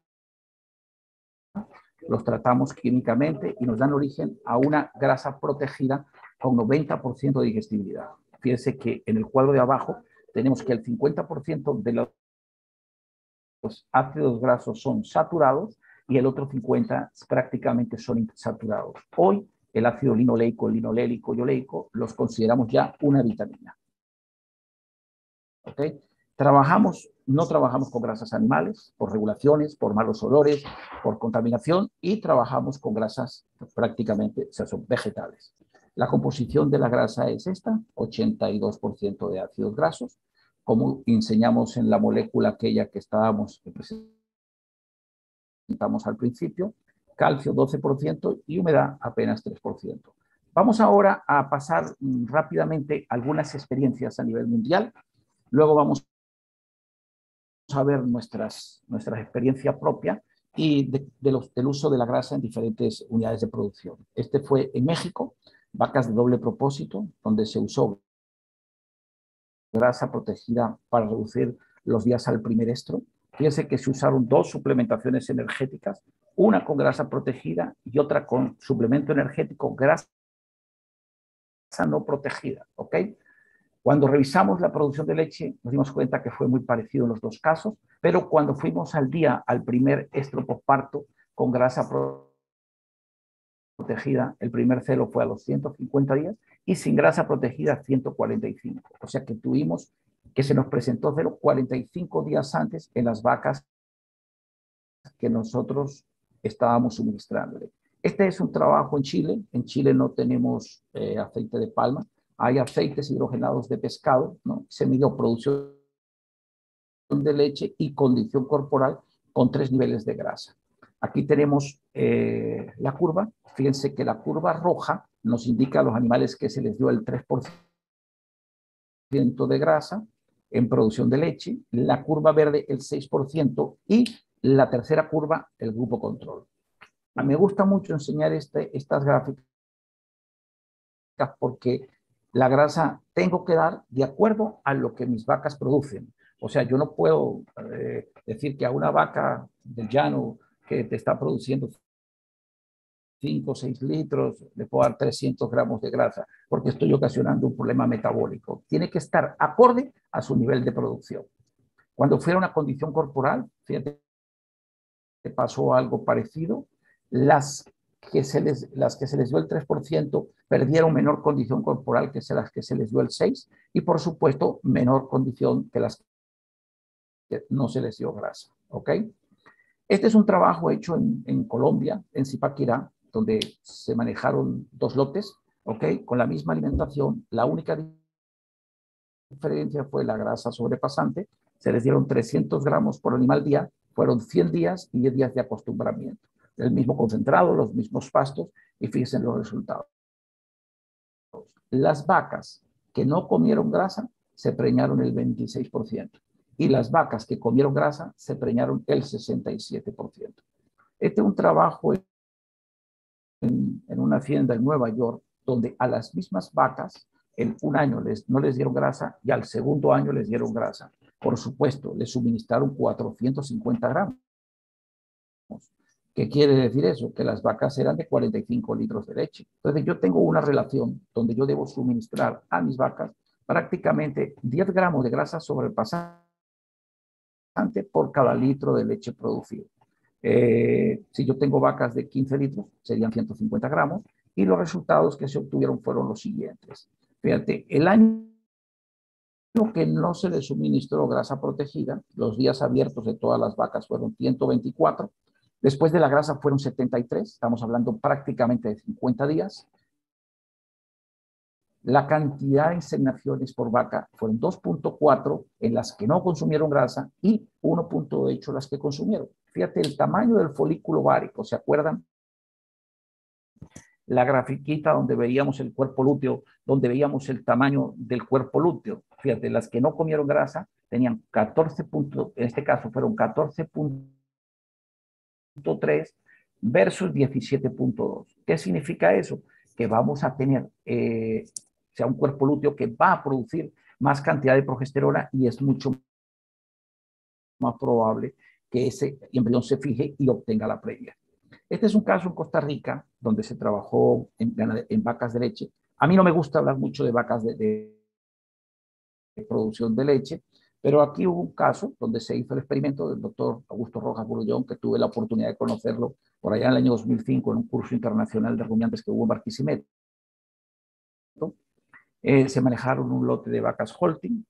B: Los tratamos químicamente y nos dan origen a una grasa protegida con 90% de digestibilidad. Fíjense que en el cuadro de abajo tenemos que el 50% de los ácidos grasos son saturados y el otro 50 prácticamente son insaturados. Hoy el ácido linoleico, linolélico y oleico los consideramos ya una vitamina. ¿Ok? Trabajamos, no trabajamos con grasas animales por regulaciones, por malos olores, por contaminación y trabajamos con grasas prácticamente, o sea, son vegetales. La composición de la grasa es esta, 82% de ácidos grasos, como enseñamos en la molécula aquella que estábamos, que presentamos al principio, calcio 12% y humedad apenas 3%. Vamos ahora a pasar mm, rápidamente algunas experiencias a nivel mundial. Luego vamos a ver nuestras, nuestras experiencias propias y de, los, del uso de la grasa en diferentes unidades de producción. Este fue en México, vacas de doble propósito, donde se usó grasa protegida para reducir los días al primer estro. Fíjense que se usaron dos suplementaciones energéticas, una con grasa protegida y otra con suplemento energético grasa no protegida, ¿ok? Cuando revisamos la producción de leche, nos dimos cuenta que fue muy parecido en los dos casos, pero cuando fuimos al día al primer estro postparto con grasa protegida, el primer celo fue a los 150 días y sin grasa protegida 145. O sea que tuvimos que se nos presentó 45 días antes en las vacas que nosotros estábamos suministrándole. Este es un trabajo en Chile. En Chile no tenemos eh, aceite de palma. Hay aceites hidrogenados de pescado. ¿no? Se midió producción de leche y condición corporal con tres niveles de grasa. Aquí tenemos eh, la curva. Fíjense que la curva roja nos indica a los animales que se les dio el 3% de grasa en producción de leche, la curva verde el 6% y la tercera curva el grupo control. Me gusta mucho enseñar este, estas gráficas porque la grasa tengo que dar de acuerdo a lo que mis vacas producen. O sea, yo no puedo eh, decir que a una vaca del llano que te está produciendo 5 o 6 litros, le puedo dar 300 gramos de grasa, porque estoy ocasionando un problema metabólico. Tiene que estar acorde a su nivel de producción. Cuando fuera una condición corporal, fíjate, pasó algo parecido, las que se les, las que se les dio el 3% perdieron menor condición corporal que las que se les dio el 6% y por supuesto menor condición que las que no se les dio grasa. ¿ok? Este es un trabajo hecho en, en Colombia, en Zipaquirá, donde se manejaron dos lotes, ¿ok? Con la misma alimentación. La única diferencia fue la grasa sobrepasante. Se les dieron 300 gramos por animal día, fueron 100 días y 10 días de acostumbramiento. El mismo concentrado, los mismos pastos y fíjense los resultados. Las vacas que no comieron grasa se preñaron el 26% y las vacas que comieron grasa se preñaron el 67%. Este es un trabajo en, una hacienda en Nueva York donde a las mismas vacas en un año les, no les dieron grasa y al segundo año les dieron grasa. Por supuesto, les suministraron 450 gramos. ¿Qué quiere decir eso? Que las vacas eran de 45 litros de leche. Entonces yo tengo una relación donde yo debo suministrar a mis vacas prácticamente 10 gramos de grasa sobrepasante por cada litro de leche producido. Eh, si yo tengo vacas de 15 litros, serían 150 gramos, y los resultados que se obtuvieron fueron los siguientes. Fíjate, el año que no se le suministró grasa protegida, los días abiertos de todas las vacas fueron 124, después de la grasa fueron 73, estamos hablando prácticamente de 50 días, la cantidad de inseminaciones por vaca fueron 2.4 en las que no consumieron grasa y 1.8 las que consumieron. Fíjate el tamaño del folículo várico, ¿se acuerdan? La grafiquita donde veíamos el cuerpo lúteo, donde veíamos el tamaño del cuerpo lúteo. Fíjate, las que no comieron grasa tenían 14 puntos, en este caso fueron 14.3 versus 17.2. ¿Qué significa eso? Que vamos a tener eh, sea un cuerpo lúteo que va a producir más cantidad de progesterona y es mucho más probable que ese embrión se fije y obtenga la previa. Este es un caso en Costa Rica donde se trabajó en, en vacas de leche. A mí no me gusta hablar mucho de vacas de, de, producción de leche, pero aquí hubo un caso donde se hizo el experimento del doctor Augusto Rojas Burullón, que tuve la oportunidad de conocerlo por allá en el año 2005 en un curso internacional de rumiantes que hubo en Barquisimeto. Eh, se manejaron un lote de vacas Holting,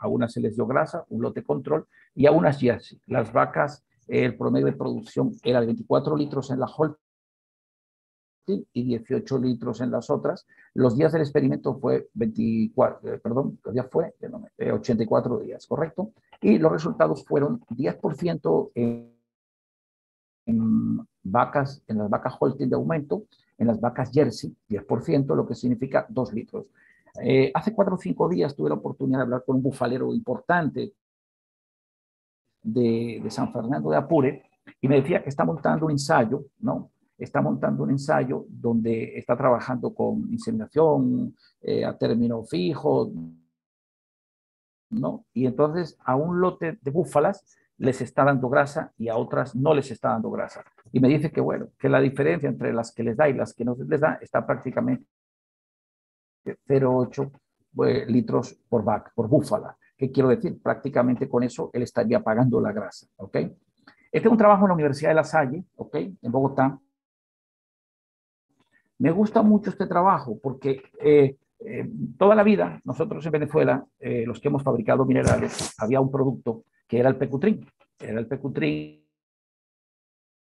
B: a unas se les dio grasa, un lote control, y a unas Jersey. Las vacas, el promedio de producción era de 24 litros en la Holting y 18 litros en las otras. Los días del experimento fue 24, eh, perdón, los días fue 84 eh, días, ¿correcto? Y los resultados fueron 10% en, vacas, en las vacas Holting de aumento, en las vacas Jersey 10%, lo que significa 2 litros. Eh, hace cuatro o cinco días tuve la oportunidad de hablar con un bufalero importante de, San Fernando de Apure y me decía que está montando un ensayo, ¿no? Está montando un ensayo donde está trabajando con inseminación eh, a término fijo, ¿no? Y entonces a un lote de búfalas les está dando grasa y a otras no les está dando grasa. Y me dice que, bueno, que la diferencia entre las que les da y las que no les da está prácticamente 0,8 eh, litros por vaca, por búfala. ¿Qué quiero decir? Prácticamente con eso él estaría pagando la grasa, ¿ok? Este es un trabajo en la Universidad de La Salle, ¿ok? En Bogotá. Me gusta mucho este trabajo porque eh, eh, toda la vida, nosotros en Venezuela, los que hemos fabricado minerales, había un producto que era el pecutrín. Era el pecutrín,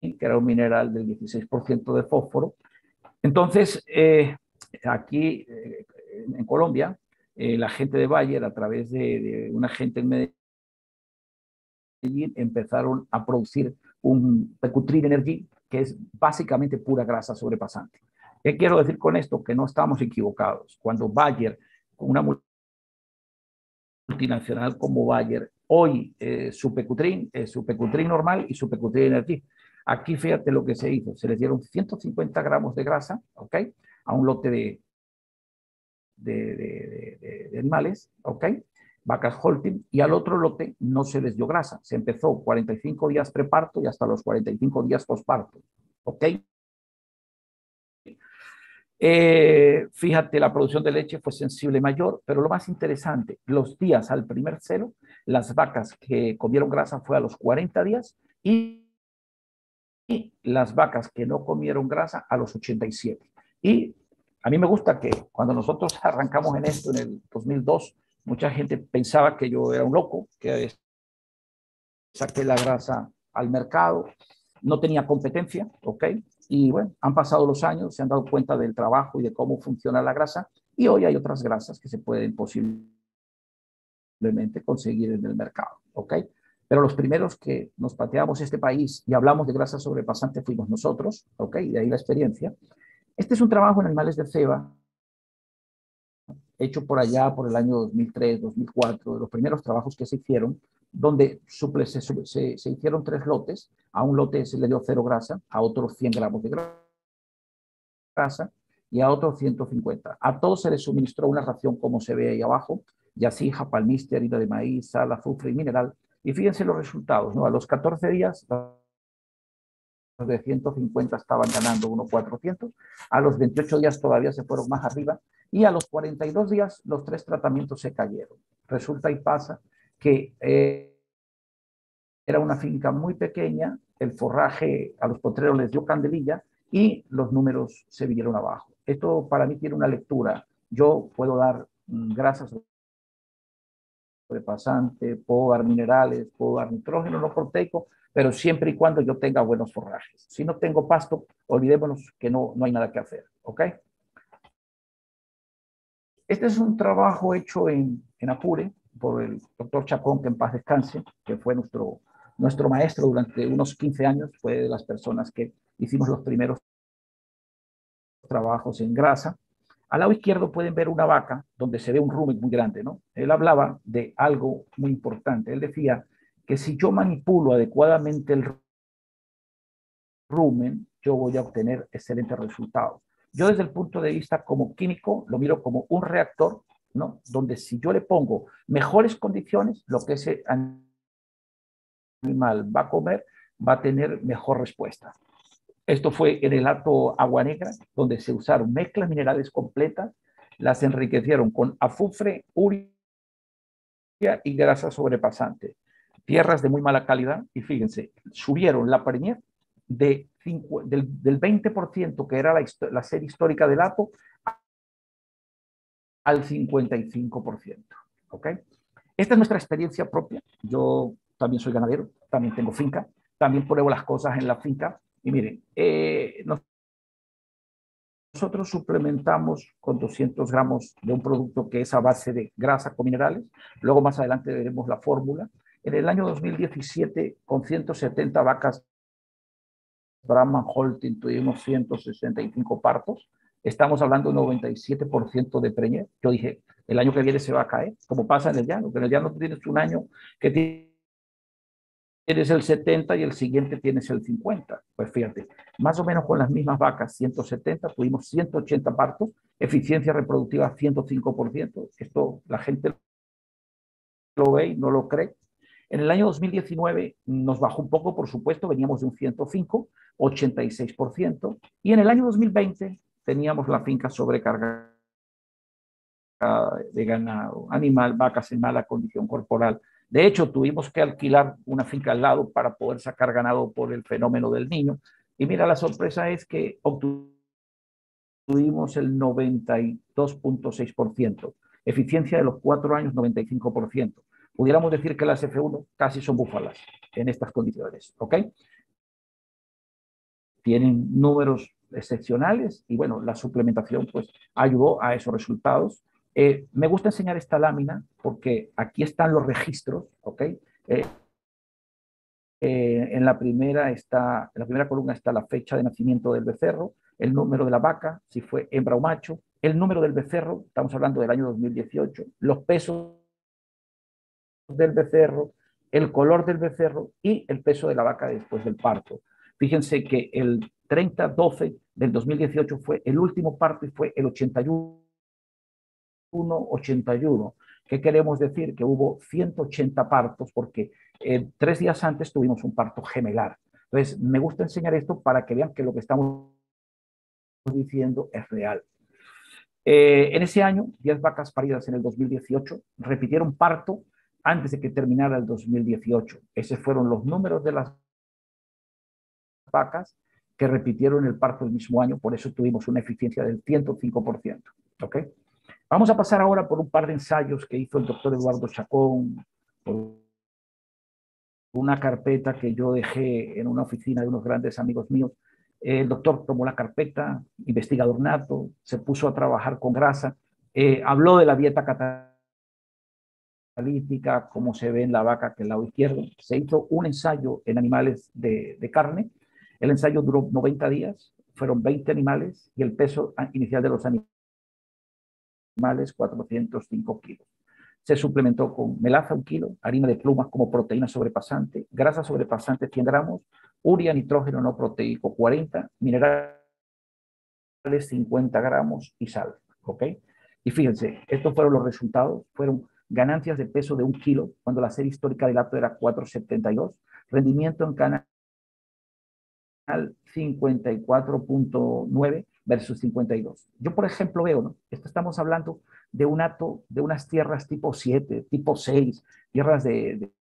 B: que era un mineral del 16% de fósforo. Entonces, aquí eh, en Colombia, eh, la gente de Bayer, a través de, una gente en Medellín, empezaron a producir un Pecutrin Energy, que es básicamente pura grasa sobrepasante. ¿Qué quiero decir con esto? Que no estamos equivocados. Cuando Bayer, una multinacional como Bayer, hoy eh, su Pecutrin, su Pecutrin normal y su Pecutrin Energy. Aquí fíjate lo que se hizo. Se les dieron 150 gramos de grasa, ¿ok? a un lote de, de, de, animales, ¿ok? Vacas Holting, y al otro lote no se les dio grasa. Se empezó 45 días preparto y hasta los 45 días posparto, ¿ok? Eh, fíjate, la producción de leche fue sensible mayor, pero lo más interesante, los días al primer celo, las vacas que comieron grasa fue a los 40 días y las vacas que no comieron grasa a los 87. Y a mí me gusta que cuando nosotros arrancamos en esto en el 2002, mucha gente pensaba que yo era un loco, que saqué la grasa al mercado, no tenía competencia, ¿ok? Y bueno, han pasado los años, se han dado cuenta del trabajo y de cómo funciona la grasa, y hoy hay otras grasas que se pueden posiblemente conseguir en el mercado, ¿ok? Pero los primeros que nos pateamos este país y hablamos de grasa sobrepasante fuimos nosotros, ¿ok? De ahí la experiencia. Este es un trabajo en animales de ceba hecho por allá por el año 2003, 2004, de los primeros trabajos que se hicieron, donde se, hicieron tres lotes. A un lote se le dio cero grasa, a otro 100 gramos de grasa y a otro 150. A todos se les suministró una ración como se ve ahí abajo, yacija, palmiste, harina de maíz, sal, azufre y mineral. Y fíjense los resultados, ¿no? A los 14 días, de 150 estaban ganando 1,400. A los 28 días todavía se fueron más arriba. Y a los 42 días, los tres tratamientos se cayeron. Resulta y pasa que eh, era una finca muy pequeña, el forraje a los potreros les dio candelilla y los números se vinieron abajo. Esto para mí tiene una lectura. Yo puedo dar mm, grasas pasante, puedo dar minerales, puedo dar nitrógeno no proteico, pero siempre y cuando yo tenga buenos forrajes. Si no tengo pasto, olvidémonos que no, no hay nada que hacer, ¿ok? Este es un trabajo hecho en, en Apure por el doctor Chacón, que en paz descanse, que fue nuestro, nuestro maestro durante unos 15 años, fue de las personas que hicimos los primeros trabajos en grasa. Al lado izquierdo pueden ver una vaca donde se ve un rumen muy grande, ¿no? Él hablaba de algo muy importante. Él decía que si yo manipulo adecuadamente el rumen, yo voy a obtener excelentes resultados. Yo desde el punto de vista como químico lo miro como un reactor, ¿no? Donde si yo le pongo mejores condiciones, lo que ese animal va a comer va a tener mejor respuesta. Esto fue en el Alto Agua Negra, donde se usaron mezclas minerales completas, las enriquecieron con azufre, uria y grasa sobrepasante. Tierras de muy mala calidad, y fíjense, subieron la preñez de del, 20% que era la, la serie histórica del Alto al 55%. ¿Ok? Esta es nuestra experiencia propia. Yo también soy ganadero, también tengo finca, también pruebo las cosas en la finca y miren, eh, nosotros suplementamos con 200 gramos de un producto que es a base de grasa con minerales. Luego más adelante veremos la fórmula. En el año 2017, con 170 vacas Brahman Holting, tuvimos 165 partos. Estamos hablando de 97% de preñez. Yo dije, el año que viene se va a caer, como pasa en el llano, que en el llano tienes un año que tiene tienes el 70 y el siguiente tienes el 50. Pues fíjate, más o menos con las mismas vacas, 170, tuvimos 180 partos, eficiencia reproductiva 105%. Esto la gente lo ve y no lo cree. En el año 2019 nos bajó un poco, por supuesto, veníamos de un 105, 86%, y en el año 2020 teníamos la finca sobrecargada de ganado, animal, vacas en mala condición corporal, de hecho, tuvimos que alquilar una finca al lado para poder sacar ganado por el fenómeno del niño. Y mira, la sorpresa es que obtuvimos el 92.6%, eficiencia de los cuatro años 95%. Pudiéramos decir que las F1 casi son búfalas en estas condiciones, ¿ok? Tienen números excepcionales y bueno, la suplementación pues ayudó a esos resultados eh, me gusta enseñar esta lámina porque aquí están los registros, ¿ok? Eh, eh, en, la primera está, en la primera columna está la fecha de nacimiento del becerro, el número de la vaca, si fue hembra o macho, el número del becerro, estamos hablando del año 2018, los pesos del becerro, el color del becerro y el peso de la vaca después del parto. Fíjense que el 30-12 del 2018 fue el último parto y fue el 81 181. ¿Qué queremos decir? Que hubo 180 partos porque eh, tres días antes tuvimos un parto gemelar. Entonces, me gusta enseñar esto para que vean que lo que estamos diciendo es real. Eh, en ese año, 10 vacas paridas en el 2018 repitieron parto antes de que terminara el 2018. Esos fueron los números de las vacas que repitieron el parto el mismo año, por eso tuvimos una eficiencia del 105%. ¿ok? Vamos a pasar ahora por un par de ensayos que hizo el doctor Eduardo Chacón, una carpeta que yo dejé en una oficina de unos grandes amigos míos. El doctor tomó la carpeta, investigador nato, se puso a trabajar con grasa, eh, habló de la dieta catalítica, cómo se ve en la vaca que el lado izquierdo. Se hizo un ensayo en animales de, de carne. El ensayo duró 90 días, fueron 20 animales y el peso inicial de los animales 405 kilos. Se suplementó con melaza un kilo, harina de plumas como proteína sobrepasante, grasa sobrepasante 100 gramos, urea, nitrógeno no proteico 40, minerales 50 gramos y sal. ¿Ok? Y fíjense, estos fueron los resultados, fueron ganancias de peso de un kilo cuando la serie histórica del acto era 472, rendimiento en canal 54.9 versus 52. Yo, por ejemplo, veo, ¿no? Esto estamos hablando de un acto de unas tierras tipo 7, tipo 6, tierras de,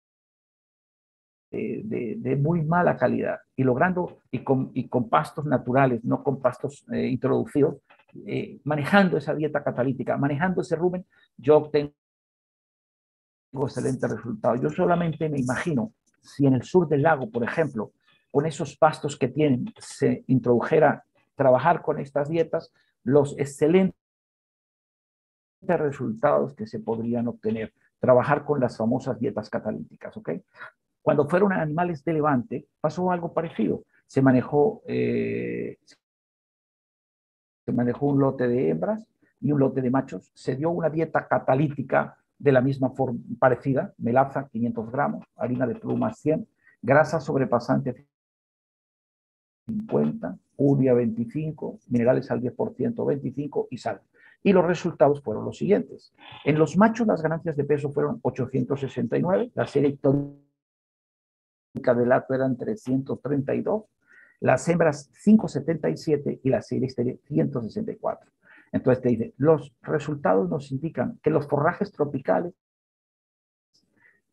B: de, de, muy mala calidad y logrando, y con, y con pastos naturales, no con pastos eh, introducidos, eh, manejando esa dieta catalítica, manejando ese rumen, yo obtengo excelentes resultados. Yo solamente me imagino si en el sur del lago, por ejemplo, con esos pastos que tienen, se introdujera trabajar con estas dietas, los excelentes resultados que se podrían obtener. Trabajar con las famosas dietas catalíticas, ¿ok? Cuando fueron animales de levante, pasó algo parecido. Se manejó, eh, se manejó un lote de hembras y un lote de machos. Se dio una dieta catalítica de la misma forma, parecida, melaza 500 gramos, harina de plumas 100, grasa sobrepasante 50, urea 25, minerales al 10%, 25 y sal. Y los resultados fueron los siguientes. En los machos las ganancias de peso fueron 869, la serie histórica del acto eran 332, las hembras 577 y la serie exterior 164. Entonces te dice, los resultados nos indican que los forrajes tropicales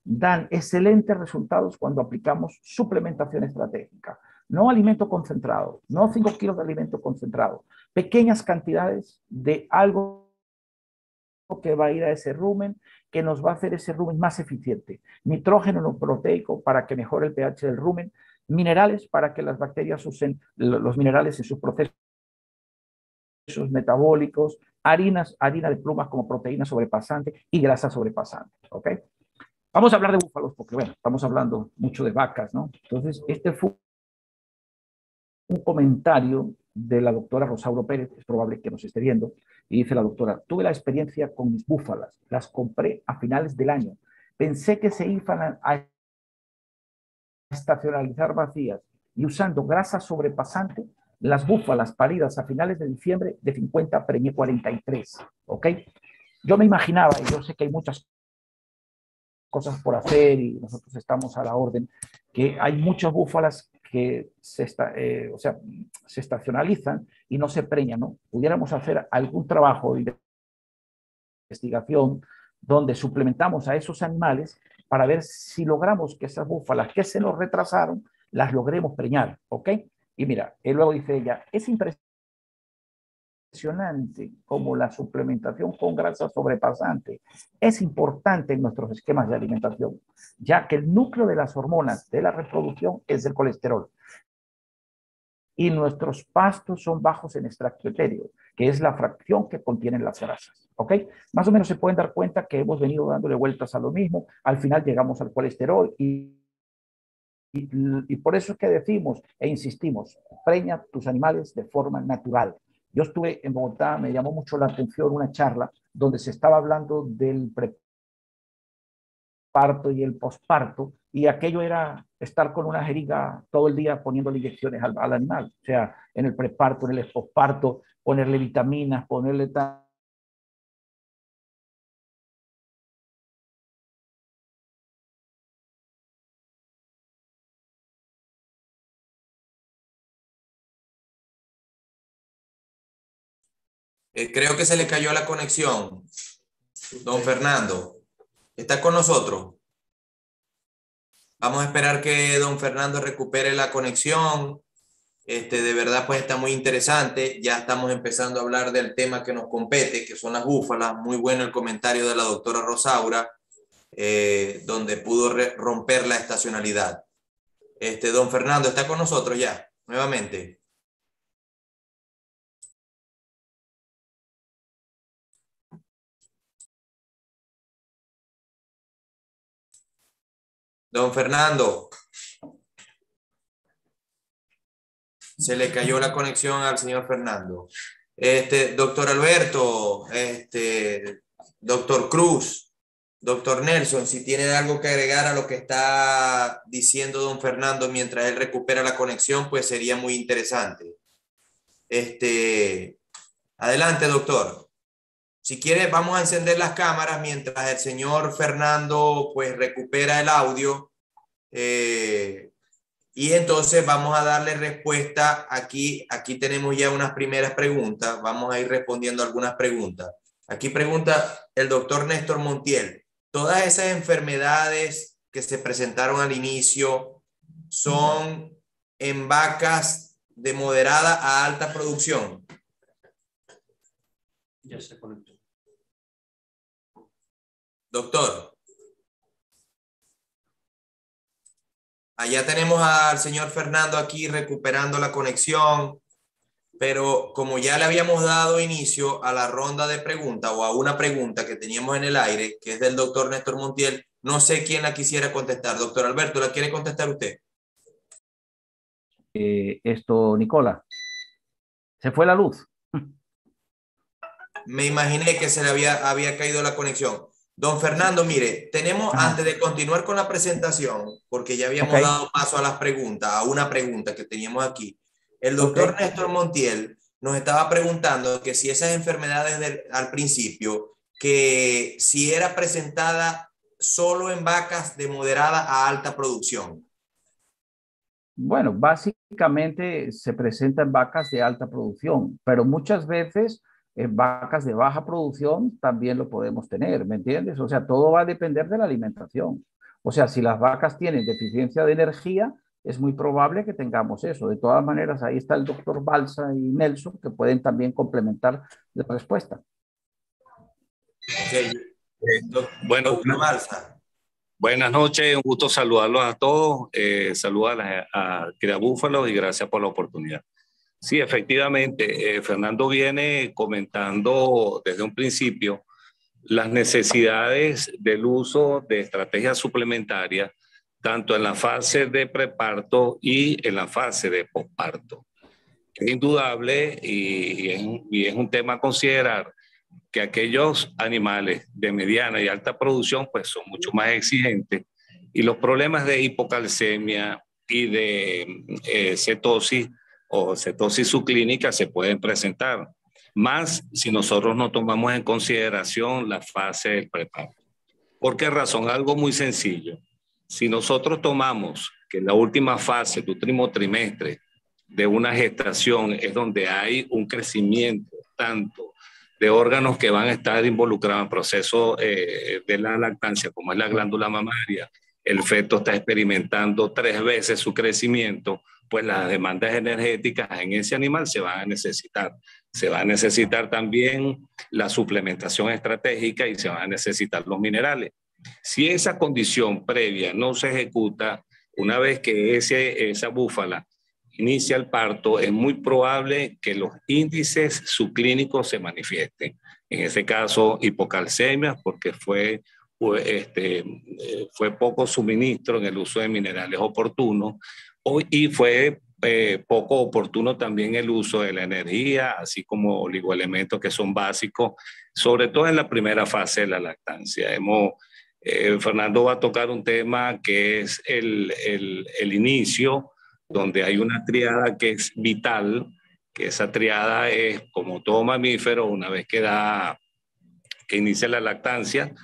B: dan excelentes resultados cuando aplicamos suplementación estratégica no alimento concentrado, no 5 kilos de alimento concentrado, pequeñas cantidades de algo que va a ir a ese rumen, que nos va a hacer ese rumen más eficiente. Nitrógeno no proteico para que mejore el pH del rumen, minerales para que las bacterias usen los minerales en sus procesos metabólicos, harinas, harina de plumas como proteína sobrepasante y grasa sobrepasante. ¿ok? Vamos a hablar de búfalos porque, bueno, estamos hablando mucho de vacas, ¿no? Entonces, este fue un comentario de la doctora Rosauro Pérez, es probable que nos esté viendo, y dice la doctora, tuve la experiencia con mis búfalas, las compré a finales del año, pensé que se iban a estacionalizar vacías y usando grasa sobrepasante, las búfalas paridas a finales de diciembre de 50 preñé 43, ¿ok? Yo me imaginaba, y yo sé que hay muchas cosas por hacer y nosotros estamos a la orden, que hay muchas búfalas que se, está, eh, o sea, se estacionalizan y no se preñan, ¿no? Pudiéramos hacer algún trabajo de investigación donde suplementamos a esos animales para ver si logramos que esas búfalas que se nos retrasaron, las logremos preñar, ¿ok? Y mira, él luego dice ella, es impresionante impresionante como la suplementación con grasa sobrepasante es importante en nuestros esquemas de alimentación, ya que el núcleo de las hormonas de la reproducción es el colesterol. Y nuestros pastos son bajos en extracto etéreo, que es la fracción que contienen las grasas. ¿Ok? Más o menos se pueden dar cuenta que hemos venido dándole vueltas a lo mismo. Al final llegamos al colesterol y y, y, por eso es que decimos e insistimos, preña tus animales de forma natural. Yo estuve en Bogotá, me llamó mucho la atención una charla donde se estaba hablando del preparto y el posparto, y aquello era estar con una jeringa todo el día poniéndole inyecciones al, al animal, o sea, en el preparto, en el posparto, ponerle vitaminas, ponerle tal
A: Eh, creo que se le cayó la conexión. Don Fernando, ¿está con nosotros? Vamos a esperar que don Fernando recupere la conexión Este, de verdad, pues está muy interesante. Ya estamos empezando a hablar del tema que nos compete, que son las búfalas. Muy bueno el comentario de la doctora Rosaura, eh, donde pudo romper la estacionalidad. Este, don Fernando, ¿está con nosotros ya? Nuevamente. Don Fernando. Se le cayó la conexión al señor Fernando. Este, doctor Alberto, este, doctor Cruz, doctor Nelson, si tiene algo que agregar a lo que está diciendo don Fernando mientras él recupera la conexión, pues sería muy interesante. Este, adelante, doctor. Si quiere, vamos a encender las cámaras mientras el señor Fernando pues recupera el audio. Eh, y entonces vamos a darle respuesta aquí. Aquí tenemos ya unas primeras preguntas. Vamos a ir respondiendo algunas preguntas. Aquí pregunta el doctor Néstor Montiel. ¿Todas esas enfermedades que se presentaron al inicio son en vacas de moderada a alta producción? Ya se conectó. Doctor. Allá tenemos al señor Fernando aquí recuperando la conexión, pero como ya le habíamos dado inicio a la ronda de preguntas o a una pregunta que teníamos en el aire, que es del doctor Néstor Montiel, no sé quién la quisiera contestar. Doctor Alberto, ¿la quiere contestar usted?
B: Eh, esto, Nicola. Se fue la luz
A: me imaginé que se le había, había caído la conexión. Don Fernando, mire, tenemos, antes de continuar con la presentación, porque ya habíamos dado paso a las preguntas, a una pregunta que teníamos aquí, el doctor Néstor Montiel nos estaba preguntando que si esas enfermedades al principio, que si era presentada solo en vacas de moderada a alta producción.
B: Bueno, básicamente se presenta en vacas de alta producción, pero muchas veces en vacas de baja producción también lo podemos tener, ¿me entiendes? O sea, todo va a depender de la alimentación. O sea, si las vacas tienen deficiencia de energía, es muy probable que tengamos eso. De todas maneras, ahí está el doctor Balsa y Nelson, que pueden también complementar la respuesta.
C: Okay. bueno, Balsa. Buenas noches, un gusto saludarlos a todos. Eh, saludos a, a Búfalo y gracias por la oportunidad. Sí, efectivamente, eh, Fernando viene comentando desde un principio las necesidades del uso de estrategias suplementarias, tanto en la fase de preparto y en la fase de posparto. Es indudable y, es un tema a considerar que aquellos animales de mediana y alta producción pues son mucho más exigentes y los problemas de hipocalcemia y de eh, cetosis o cetosis subclínica se pueden presentar, más si nosotros no tomamos en consideración la fase del preparto. ¿Por qué razón? Algo muy sencillo. Si nosotros tomamos que la última fase, tu último trimestre de una gestación es donde hay un crecimiento tanto de órganos que van a estar involucrados en el proceso eh, de la lactancia, como es la glándula mamaria, el feto está experimentando tres veces su crecimiento, pues las demandas energéticas en ese animal se van a necesitar. Se va a necesitar también la suplementación estratégica y se van a necesitar los minerales. Si esa condición previa no se ejecuta, una vez que ese, esa búfala inicia el parto, es muy probable que los índices subclínicos se manifiesten. En ese caso, hipocalcemia, porque fue, este, eh, fue poco suministro en el uso de minerales oportunos, y fue eh, poco oportuno también el uso de la energía, así como oligoelementos que son básicos, sobre todo en la primera fase de la lactancia. Hemos, eh, Fernando va a tocar un tema que es el, el, el, inicio, donde hay una triada que es vital, que esa triada es como todo mamífero, una vez que, da, que inicia la lactancia,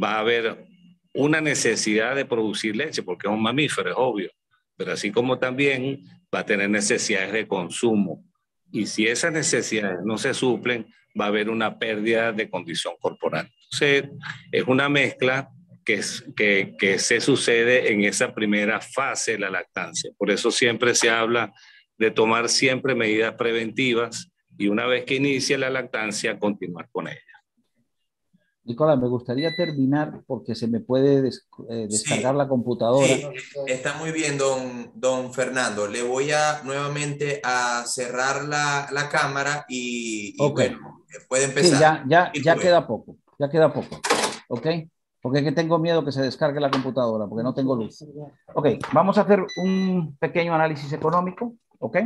C: va a haber una necesidad de producir leche, porque es un mamífero, es obvio pero así como también va a tener necesidades de consumo. Y si esas necesidades no se suplen, va a haber una pérdida de condición corporal. Entonces, es una mezcla que, que, se sucede en esa primera fase de la lactancia. Por eso siempre se habla de tomar siempre medidas preventivas y una vez que inicie la lactancia, continuar con ella.
B: Nicolás, me gustaría terminar porque se me puede eh, descargar la computadora. Sí,
A: está muy bien, don, don Fernando. Le voy a nuevamente a cerrar la, la cámara y, bueno, puede empezar.
B: Sí, ya, ya, ya queda poco, ya queda poco. ¿Ok? Porque es que tengo miedo que se descargue la computadora, porque no tengo luz. Ok, vamos a hacer un pequeño análisis económico ¿ok?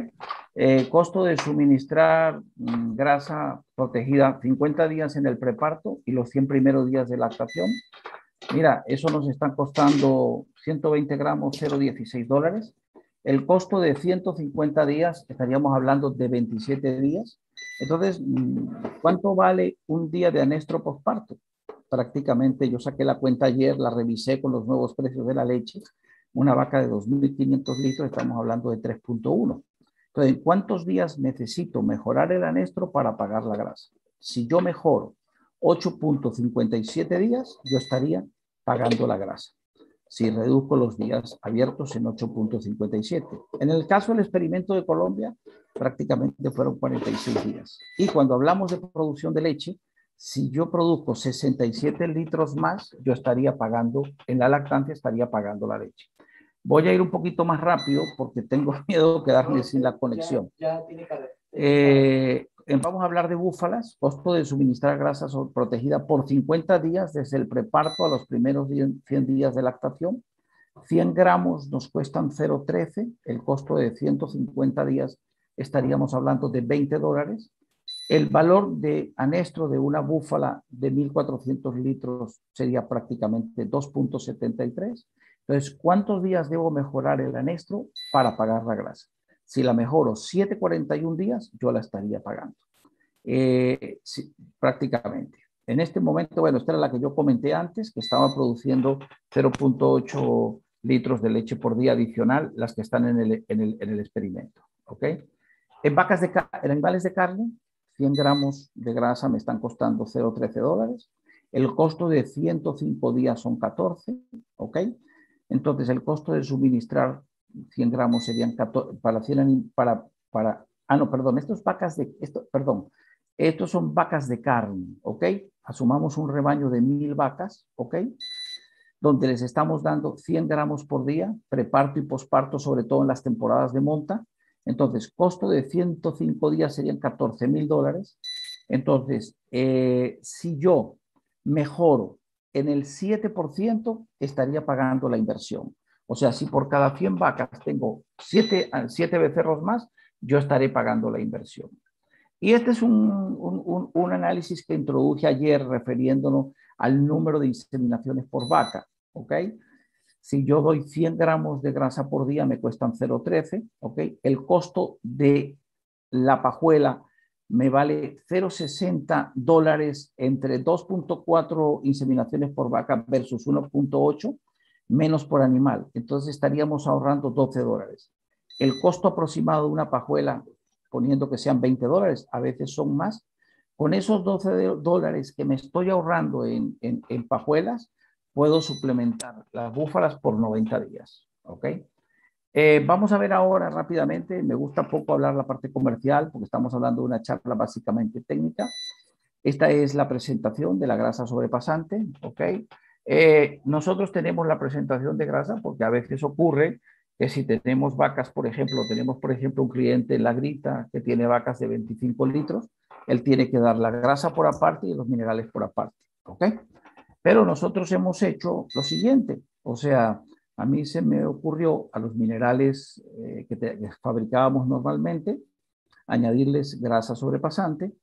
B: Eh, costo de suministrar mm, grasa protegida 50 días en el preparto y los 100 primeros días de lactación. Mira, eso nos está costando 120 gramos, 0,16 dólares. El costo de 150 días, estaríamos hablando de 27 días. Entonces, mm, ¿cuánto vale un día de anestro postparto? Prácticamente, yo saqué la cuenta ayer, la revisé con los nuevos precios de la leche una vaca de 2.500 litros, estamos hablando de 3.1. Entonces, ¿en cuántos días necesito mejorar el anestro para pagar la grasa? Si yo mejoro 8.57 días, yo estaría pagando la grasa. Si reduzco los días abiertos en 8.57. En el caso del experimento de Colombia, prácticamente fueron 46 días. Y cuando hablamos de producción de leche, si yo produzco 67 litros más, yo estaría pagando, en la lactancia estaría pagando la leche. Voy a ir un poquito más rápido porque tengo miedo de quedarme sin la conexión. Eh, vamos a hablar de búfalas, costo de suministrar grasa protegida por 50 días desde el preparto a los primeros 100 días de lactación. 100 gramos nos cuestan 0,13, el costo de 150 días estaríamos hablando de 20 dólares. El valor de anestro de una búfala de 1.400 litros sería prácticamente 2.73 entonces, ¿cuántos días debo mejorar el anestro para pagar la grasa? Si la mejoro 741 días, yo la estaría pagando. Eh, prácticamente. En este momento, bueno, esta era la que yo comenté antes, que estaba produciendo 0.8 litros de leche por día adicional, las que están en el, en el, en el experimento. ¿Ok? En vacas de en animales de carne, 100 gramos de grasa me están costando 0.13 dólares. El costo de 105 días son 14, ¿ok? Entonces, el costo de suministrar 100 gramos serían 14, para 100 para, para, ah, no, perdón, estos vacas de, esto, perdón, estos son vacas de carne, ¿ok? Asumamos un rebaño de mil vacas, ¿ok? Donde les estamos dando 100 gramos por día, preparto y posparto, sobre todo en las temporadas de monta. Entonces, costo de 105 días serían 14 mil dólares. Entonces, eh, si yo mejoro en el 7% estaría pagando la inversión. O sea, si por cada 100 vacas tengo 7, 7 becerros más, yo estaré pagando la inversión. Y este es un, un, un, análisis que introduje ayer refiriéndonos al número de inseminaciones por vaca. ¿ok? Si yo doy 100 gramos de grasa por día, me cuestan 0,13. ¿ok? El costo de la pajuela me vale 0,60 dólares entre 2.4 inseminaciones por vaca versus 1.8 menos por animal. Entonces estaríamos ahorrando 12 dólares. El costo aproximado de una pajuela, poniendo que sean 20 dólares, a veces son más. Con esos 12 dólares que me estoy ahorrando en, en, pajuelas, puedo suplementar las búfalas por 90 días. ¿Ok? Eh, vamos a ver ahora rápidamente, me gusta poco hablar la parte comercial porque estamos hablando de una charla básicamente técnica. Esta es la presentación de la grasa sobrepasante, ¿ok? Eh, nosotros tenemos la presentación de grasa porque a veces ocurre que si tenemos vacas, por ejemplo, tenemos por ejemplo un cliente en la grita que tiene vacas de 25 litros, él tiene que dar la grasa por aparte y los minerales por aparte, ¿ok? Pero nosotros hemos hecho lo siguiente, o sea, a mí se me ocurrió a los minerales eh, que, fabricábamos normalmente añadirles grasa sobrepasante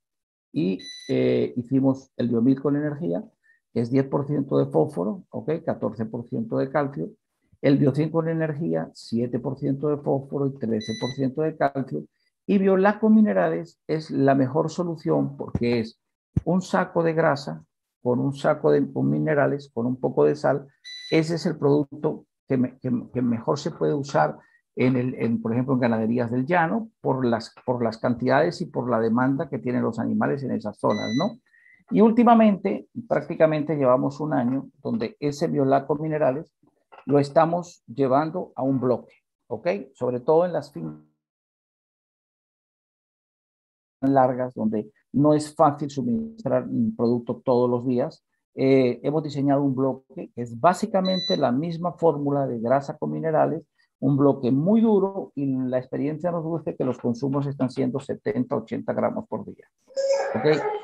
B: y eh, hicimos el biomil con energía, que es 10% de fósforo, ¿okay? 14% de calcio, el biocin con energía, 7% de fósforo y 13% de calcio, y biolac con minerales es la mejor solución porque es un saco de grasa con un saco de minerales, con un poco de sal, ese es el producto que, mejor se puede usar en el, por ejemplo, en ganaderías del llano por las, por las cantidades y por la demanda que tienen los animales en esas zonas, ¿no? Y últimamente, prácticamente llevamos un año donde ese biolaco minerales lo estamos llevando a un bloque, ¿ok? Sobre todo en las fincas largas, donde no es fácil suministrar un producto todos los días, eh, hemos diseñado un bloque que es básicamente la misma fórmula de grasa con minerales, un bloque muy duro y la experiencia nos dice que los consumos están siendo 70, 80 gramos por día.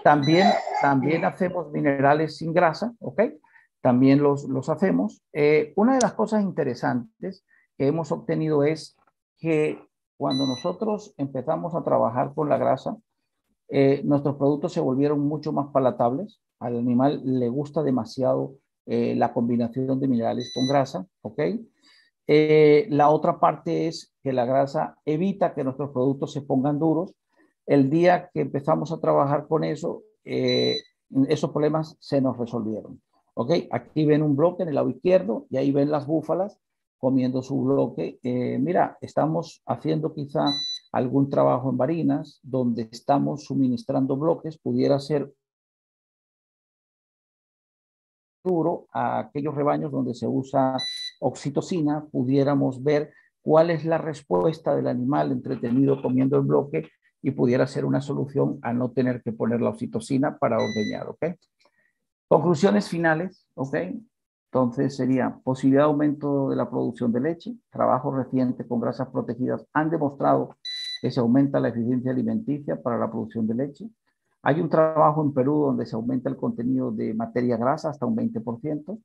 B: También, también hacemos minerales sin grasa, ¿ok? También los, los hacemos. Eh, una de las cosas interesantes que hemos obtenido es que cuando nosotros empezamos a trabajar con la grasa, eh, nuestros productos se volvieron mucho más palatables. Al animal le gusta demasiado eh, la combinación de minerales con grasa, ¿ok? Eh, la otra parte es que la grasa evita que nuestros productos se pongan duros. El día que empezamos a trabajar con eso, esos problemas se nos resolvieron. ¿Ok? Aquí ven un bloque en el lado izquierdo y ahí ven las búfalas comiendo su bloque. mira, estamos haciendo quizá algún trabajo en varinas donde estamos suministrando bloques, pudiera ser duro a aquellos rebaños donde se usa oxitocina, pudiéramos ver cuál es la respuesta del animal entretenido comiendo el bloque y pudiera ser una solución a no tener que poner la oxitocina para ordeñar, ¿ok? Conclusiones finales, ¿ok? Entonces sería posibilidad de aumento de la producción de leche, trabajo reciente con grasas protegidas han demostrado que se aumenta la eficiencia alimenticia para la producción de leche. Hay un trabajo en Perú donde se aumenta el contenido de materia grasa hasta un 20%.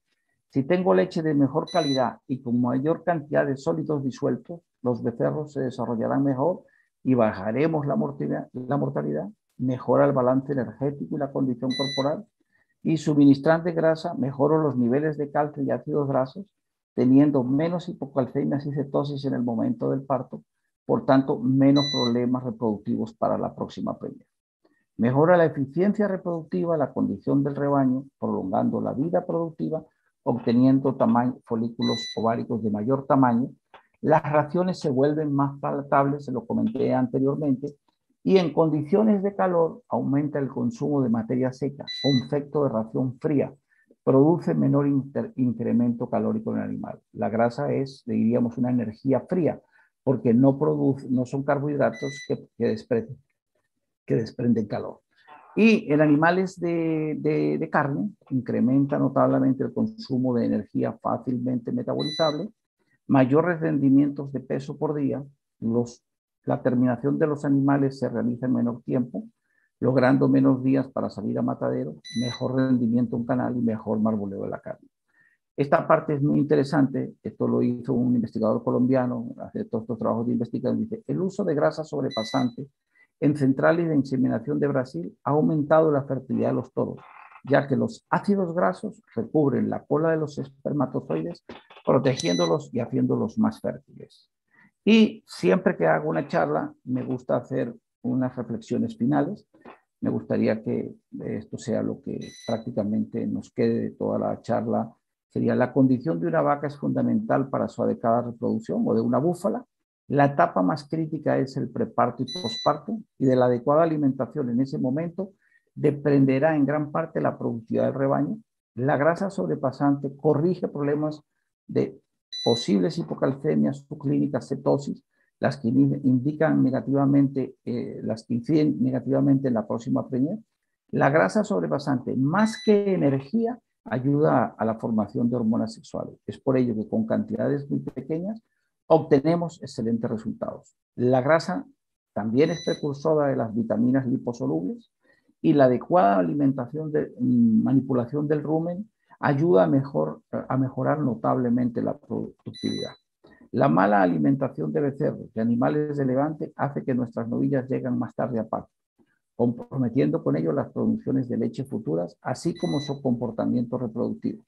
B: Si tengo leche de mejor calidad y con mayor cantidad de sólidos disueltos, los becerros se desarrollarán mejor y bajaremos la mortalidad, la mejora el balance energético y la condición corporal y suministrante grasa mejora los niveles de calcio y ácidos grasos, teniendo menos hipocalcemias y cetosis en el momento del parto por tanto, menos problemas reproductivos para la próxima preña. Mejora la eficiencia reproductiva, la condición del rebaño, prolongando la vida productiva, obteniendo folículos ováricos de mayor tamaño. Las raciones se vuelven más palatables, se lo comenté anteriormente, y en condiciones de calor aumenta el consumo de materia seca, efecto de ración fría, produce menor incremento calórico en el animal. La grasa es, diríamos, una energía fría, porque no, produce, no son carbohidratos que, que, que desprenden calor. Y en animales de, de, carne incrementa notablemente el consumo de energía fácilmente metabolizable, mayores rendimientos de peso por día, los, la terminación de los animales se realiza en menor tiempo, logrando menos días para salir a matadero, mejor rendimiento en canal y mejor marboleo de la carne. Esta parte es muy interesante, esto lo hizo un investigador colombiano, hace todos estos trabajos de investigación, dice, el uso de grasa sobrepasante en centrales de inseminación de Brasil ha aumentado la fertilidad de los toros, ya que los ácidos grasos recubren la cola de los espermatozoides, protegiéndolos y haciéndolos más fértiles. Y siempre que hago una charla, me gusta hacer unas reflexiones finales. Me gustaría que esto sea lo que prácticamente nos quede de toda la charla sería la condición de una vaca es fundamental para su adecuada reproducción o de una búfala. La etapa más crítica es el preparto y posparto y de la adecuada alimentación en ese momento dependerá en gran parte la productividad del rebaño. La grasa sobrepasante corrige problemas de posibles hipocalcemias subclínicas, cetosis, las que indican negativamente, eh, las que inciden negativamente en la próxima preñez. La grasa sobrepasante, más que energía, ayuda a la formación de hormonas sexuales. Es por ello que con cantidades muy pequeñas obtenemos excelentes resultados. La grasa también es precursora de las vitaminas liposolubles y la adecuada alimentación de mm, manipulación del rumen ayuda a, mejor, a mejorar notablemente la productividad. La mala alimentación de becerros de animales de levante hace que nuestras novillas lleguen más tarde a parto comprometiendo con ello las producciones de leche futuras, así como su comportamiento reproductivo.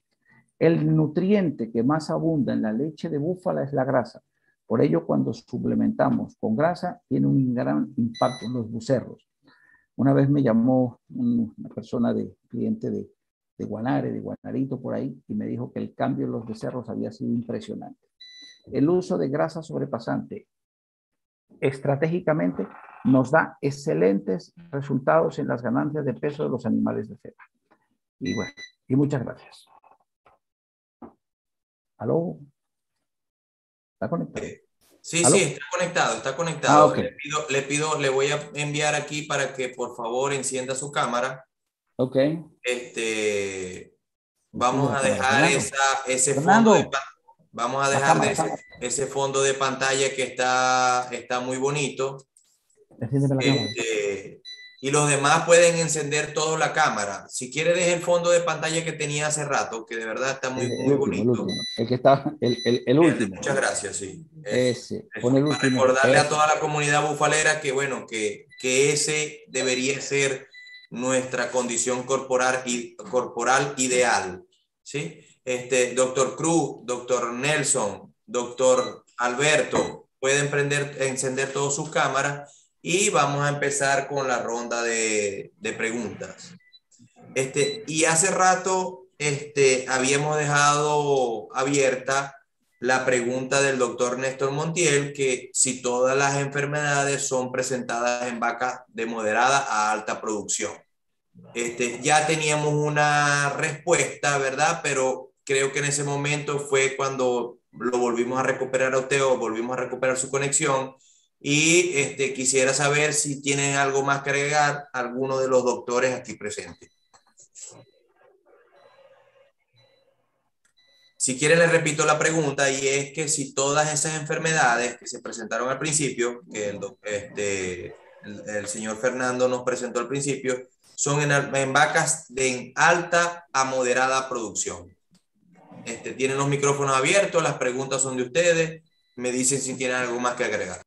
B: El nutriente que más abunda en la leche de búfala es la grasa. Por ello, cuando suplementamos con grasa, tiene un gran impacto en los bucerros. Una vez me llamó una persona de cliente de, de Guanare, de Guanarito por ahí, y me dijo que el cambio en los becerros había sido impresionante. El uso de grasa sobrepasante estratégicamente nos da excelentes resultados en las ganancias de peso de los animales de cera. Y bueno, y muchas gracias. ¿Aló? ¿Está conectado?
A: Sí, sí, está conectado, está conectado. Ah, le, pido, le pido, le voy a enviar aquí para que por favor encienda su cámara.
B: Ok.
A: Este, vamos a dejar esa, ese fondo de, vamos a dejar ese, ese, fondo de pantalla que está, está muy bonito. Este, y los demás pueden encender toda la cámara. Si quiere, deje el fondo de pantalla que tenía hace rato, que de verdad está muy, muy bonito.
B: El, que está, el, el, el último.
A: Muchas gracias, sí.
B: Ese, Pon el último.
A: recordarle a toda la comunidad bufalera que, bueno, que, que ese debería ser nuestra condición corporal, y, corporal ideal. ¿sí? Este, doctor Cruz, doctor Nelson, doctor Alberto, pueden prender, encender todas sus cámaras y vamos a empezar con la ronda de, de preguntas. Este, y hace rato este, habíamos dejado abierta la pregunta del doctor Néstor Montiel, que si todas las enfermedades son presentadas en vacas de moderada a alta producción. Este, ya teníamos una respuesta, ¿verdad? Pero creo que en ese momento fue cuando lo volvimos a recuperar a usted volvimos a recuperar su conexión y este, quisiera saber si tienen algo más que agregar alguno de los doctores aquí presentes. Si quieren, les repito la pregunta y es que si todas esas enfermedades que se presentaron al principio, que el, este, el, señor Fernando nos presentó al principio, son en, en, vacas de alta a moderada producción. Este, tienen los micrófonos abiertos, las preguntas son de ustedes, me dicen si tienen algo más que agregar.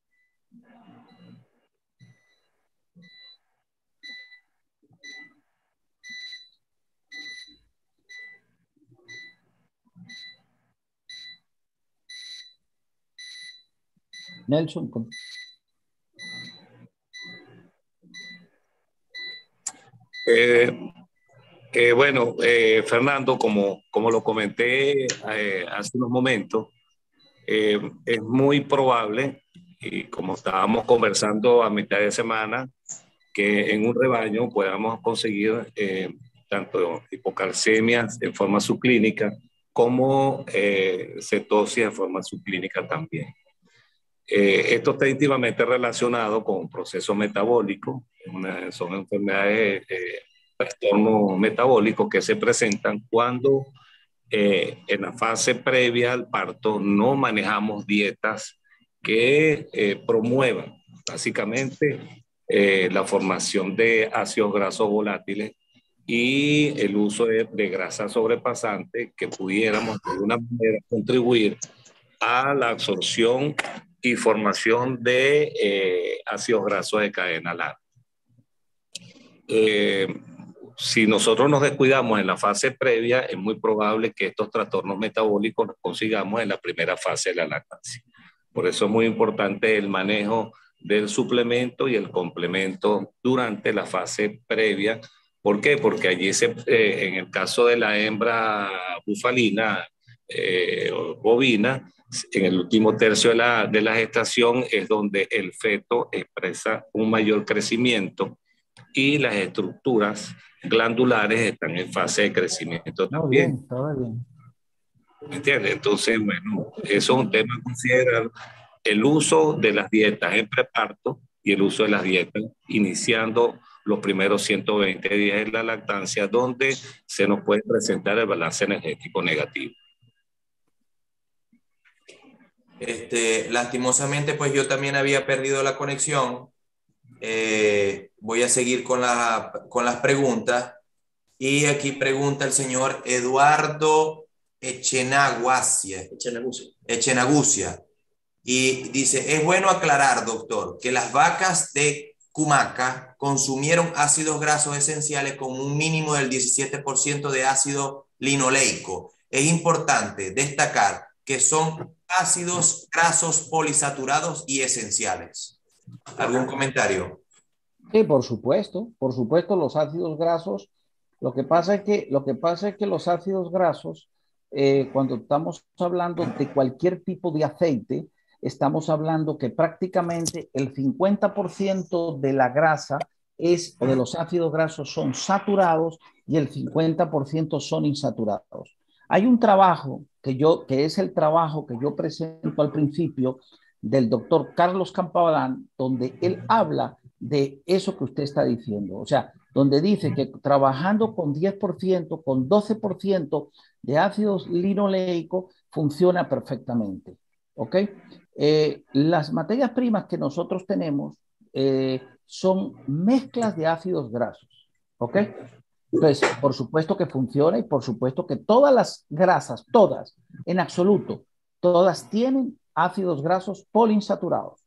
B: Nelson.
C: Eh, eh, bueno, eh, Fernando, como, como lo comenté hace unos momentos, es muy probable, y como estábamos conversando a mitad de semana, que en un rebaño podamos conseguir tanto hipocalcemias en forma subclínica como cetosis en forma subclínica también. Eh, esto está íntimamente relacionado con un proceso metabólico, son enfermedades, eh, trastornos metabólicos que se presentan cuando eh, en la fase previa al parto no manejamos dietas que eh, promuevan básicamente la formación de ácidos grasos volátiles y el uso de, de grasa sobrepasante que pudiéramos de alguna manera contribuir a la absorción y formación de eh, ácidos grasos de cadena larga. Eh, si nosotros nos descuidamos en la fase previa, es muy probable que estos trastornos metabólicos los consigamos en la primera fase de la lactancia. Por eso es muy importante el manejo del suplemento y el complemento durante la fase previa. ¿Por qué? Porque allí se, eh, en el caso de la hembra bufalina o bovina, en el último tercio de la, de la gestación es donde el feto expresa un mayor crecimiento y las estructuras glandulares están en fase de crecimiento también. Bien, todo bien. ¿Me entiendes? Entonces, bueno, eso es un tema a considerar. El uso de las dietas en preparto y el uso de las dietas iniciando los primeros 120 días de la lactancia, donde se nos puede presentar el balance energético negativo.
A: Este, lastimosamente, pues yo también había perdido la conexión. Eh, voy a seguir con, la, con las preguntas. Y aquí pregunta el señor Eduardo Echenaguacia. Echenagucia. Y dice, es bueno aclarar, doctor, que las vacas de Cumaca consumieron ácidos grasos esenciales con un mínimo del 17% de ácido linoleico. Es importante destacar que son ácidos grasos polisaturados y esenciales. ¿Algún comentario?
B: Sí, por supuesto, por supuesto los ácidos grasos. Lo que pasa es que, lo que, pasa es que los ácidos grasos, eh, cuando estamos hablando de cualquier tipo de aceite, estamos hablando que prácticamente el 50% de la grasa es, o de los ácidos grasos son saturados y el 50% son insaturados. Hay un trabajo que yo, que es el trabajo que yo presento al principio del doctor Carlos Campabadán, donde él habla de eso que usted está diciendo. O sea, donde dice que trabajando con 10%, con 12% de ácido linoleico, funciona perfectamente. ¿Ok? Eh, las materias primas que nosotros tenemos eh, son mezclas de ácidos grasos. ¿Ok? Entonces, por supuesto que funciona y por supuesto que todas las grasas, todas, en absoluto, todas tienen ácidos grasos poliinsaturados.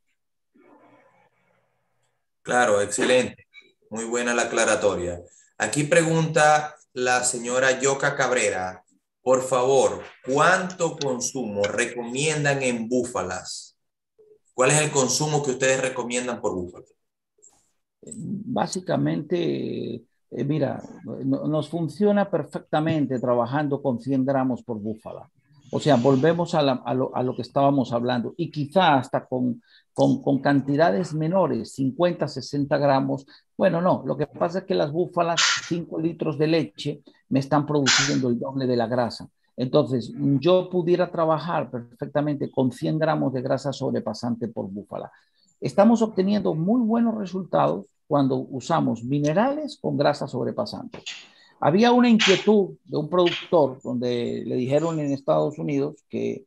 A: Claro, excelente. Muy buena la aclaratoria. Aquí pregunta la señora Yoka Cabrera, por favor, ¿cuánto consumo recomiendan en búfalas? ¿Cuál es el consumo que ustedes recomiendan por búfalo?
B: Básicamente, eh, mira, nos funciona perfectamente trabajando con 100 gramos por búfala. O sea, volvemos a, lo, que estábamos hablando y quizá hasta con, con, cantidades menores, 50, 60 gramos. Bueno, no, lo que pasa es que las búfalas, 5 litros de leche, me están produciendo el doble de la grasa. Entonces, yo pudiera trabajar perfectamente con 100 gramos de grasa sobrepasante por búfala. Estamos obteniendo muy buenos resultados cuando usamos minerales con grasa sobrepasante. Había una inquietud de un productor donde le dijeron en Estados Unidos que,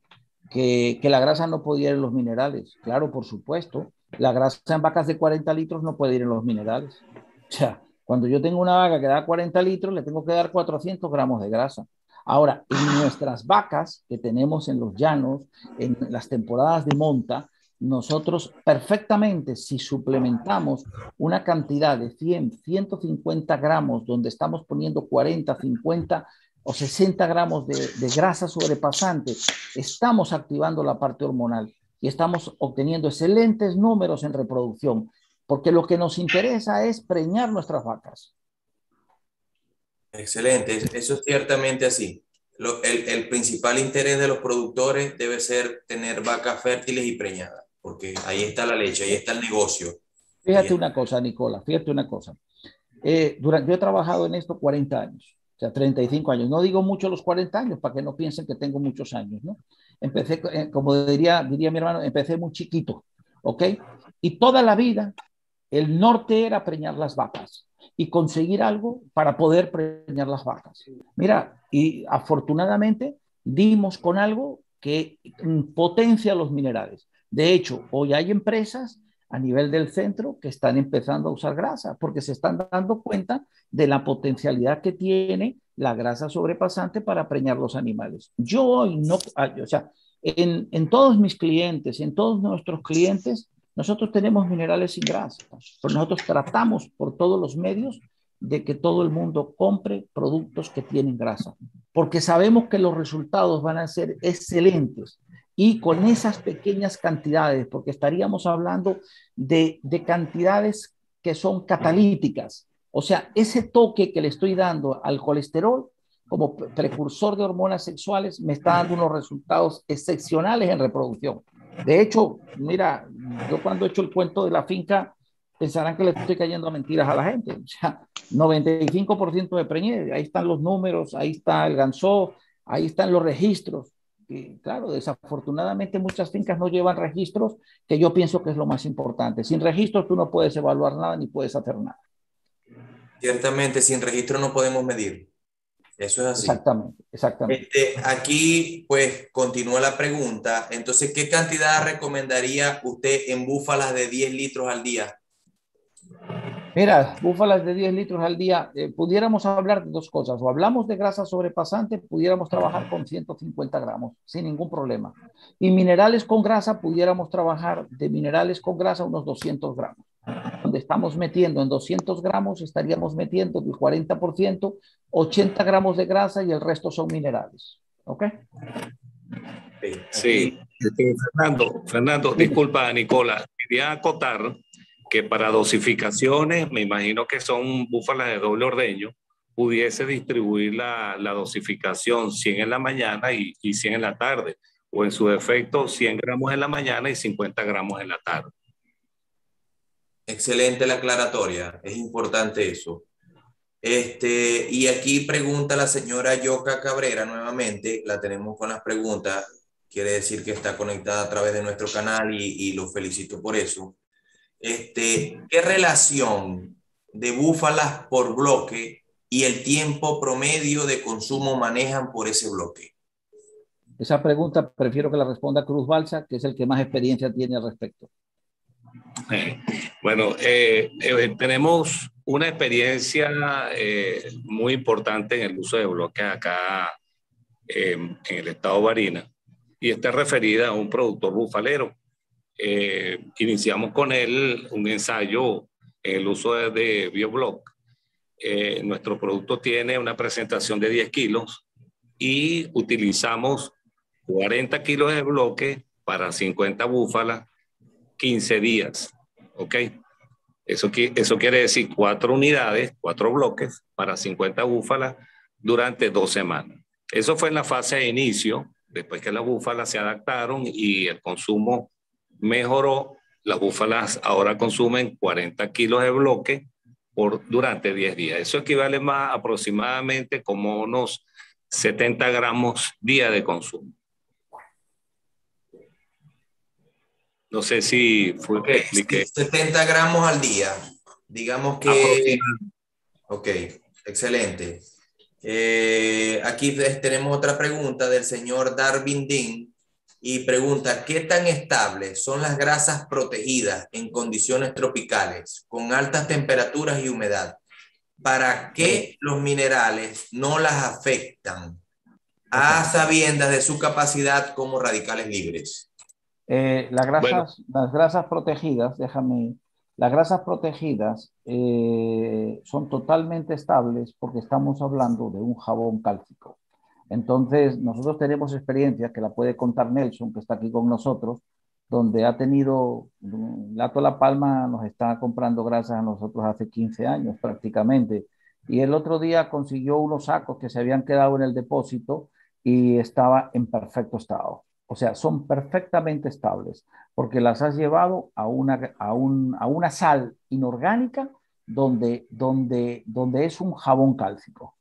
B: que, la grasa no podía ir en los minerales. Claro, por supuesto. La grasa en vacas de 40 litros no puede ir en los minerales. O sea, cuando yo tengo una vaca que da 40 litros, le tengo que dar 400 gramos de grasa. Ahora, en nuestras vacas que tenemos en los llanos, en las temporadas de monta, nosotros perfectamente, si suplementamos una cantidad de 100, 150 gramos, donde estamos poniendo 40, 50 o 60 gramos de, grasa sobrepasante, estamos activando la parte hormonal y estamos obteniendo excelentes números en reproducción, porque lo que nos interesa es preñar nuestras vacas.
A: Excelente, eso es ciertamente así. el, el principal interés de los productores debe ser tener vacas fértiles y preñadas porque ahí está la leche, ahí está el negocio.
B: Fíjate una cosa, Nicola, fíjate una cosa. Eh, durante, yo he trabajado en esto 40 años, o sea, 35 años. No digo mucho los 40 años para que no piensen que tengo muchos años, ¿no? Empecé, eh, como diría, diría mi hermano, empecé muy chiquito, ¿ok? Y toda la vida el norte era preñar las vacas y conseguir algo para poder preñar las vacas. Mira, y afortunadamente dimos con algo que potencia los minerales. De hecho, hoy hay empresas a nivel del centro que están empezando a usar grasa porque se están dando cuenta de la potencialidad que tiene la grasa sobrepasante para preñar los animales. Yo hoy no, ah, o sea, en, en todos mis clientes, en todos nuestros clientes, nosotros tenemos minerales sin grasa, pero nosotros tratamos por todos los medios de que todo el mundo compre productos que tienen grasa, porque sabemos que los resultados van a ser excelentes y con esas pequeñas cantidades, porque estaríamos hablando de, de cantidades que son catalíticas, o sea, ese toque que le estoy dando al colesterol como precursor de hormonas sexuales me está dando unos resultados excepcionales en reproducción. De hecho, mira, yo cuando he hecho el cuento de la finca, pensarán que le estoy cayendo a mentiras a la gente. O sea, 95% de preñez, ahí están los números, ahí está el ganso, ahí están los registros claro, desafortunadamente muchas fincas no llevan registros, que yo pienso que es lo más importante. Sin registros tú no puedes evaluar nada ni puedes hacer nada.
A: Ciertamente, sin registro no podemos medir. Eso es así.
B: Exactamente, exactamente.
A: Este, aquí, pues, continúa la pregunta. Entonces, ¿qué cantidad recomendaría usted en búfalas de 10 litros al día?
B: Mira, búfalas de 10 litros al día, eh, pudiéramos hablar de dos cosas. O hablamos de grasa sobrepasante, pudiéramos trabajar con 150 gramos sin ningún problema. Y minerales con grasa, pudiéramos trabajar de minerales con grasa unos 200 gramos. Donde estamos metiendo en 200 gramos, estaríamos metiendo el 40%, 80 gramos de grasa y el resto son minerales. ¿Ok?
C: Sí, Fernando, Fernando, disculpa, Nicola, quería acotar que para dosificaciones, me imagino que son búfalas de doble ordeño, pudiese distribuir la, dosificación 100 en la mañana y, y, 100 en la tarde, o en su defecto 100 gramos en la mañana y 50 gramos en la tarde.
A: Excelente la aclaratoria, es importante eso. Este, y aquí pregunta la señora Yoka Cabrera nuevamente, la tenemos con las preguntas. quiere decir que está conectada a través de nuestro canal y lo felicito por eso. Este, ¿Qué relación de búfalas por bloque y el tiempo promedio de consumo manejan por ese bloque?
B: Esa pregunta prefiero que la responda Cruz Balsa, que es el que más experiencia tiene al respecto.
C: Bueno, eh, eh, tenemos una experiencia eh, muy importante en el uso de bloques acá en el estado de Barina y está referida a un productor bufalero. Iniciamos con él un ensayo en el uso de, BioBlock. nuestro producto tiene una presentación de 10 kilos y utilizamos 40 kilos de bloque para 50 búfalas, 15 días. ¿Ok? Eso, eso quiere decir cuatro unidades, cuatro bloques para 50 búfalas durante dos semanas. Eso fue en la fase de inicio, después que las búfalas se adaptaron y el consumo mejoró. Las búfalas ahora consumen 40 kilos de bloque por, durante 10 días. Eso equivale más aproximadamente como unos 70 gramos día de consumo. No sé si fue que
A: expliqué. 70 gramos al día. Digamos que... Ok, excelente. Eh, aquí tenemos otra pregunta del señor Darwin Dean y pregunta, ¿qué tan estables son las grasas protegidas en condiciones tropicales con altas temperaturas y humedad? ¿Para qué los minerales no las afectan a sabiendas de su capacidad como radicales libres?
B: Eh, las, grasas, las grasas protegidas, déjame, las grasas protegidas eh, son totalmente estables porque estamos hablando de un jabón cálcico. Entonces, nosotros tenemos experiencia que la puede contar Nelson, que está aquí con nosotros, donde ha tenido, Lato La Palma nos está comprando grasas a nosotros hace 15 años prácticamente. Y el otro día consiguió unos sacos que se habían quedado en el depósito y estaba en perfecto estado. O sea, son perfectamente estables porque las has llevado a una, a una sal inorgánica donde, donde, donde es un jabón cálcico.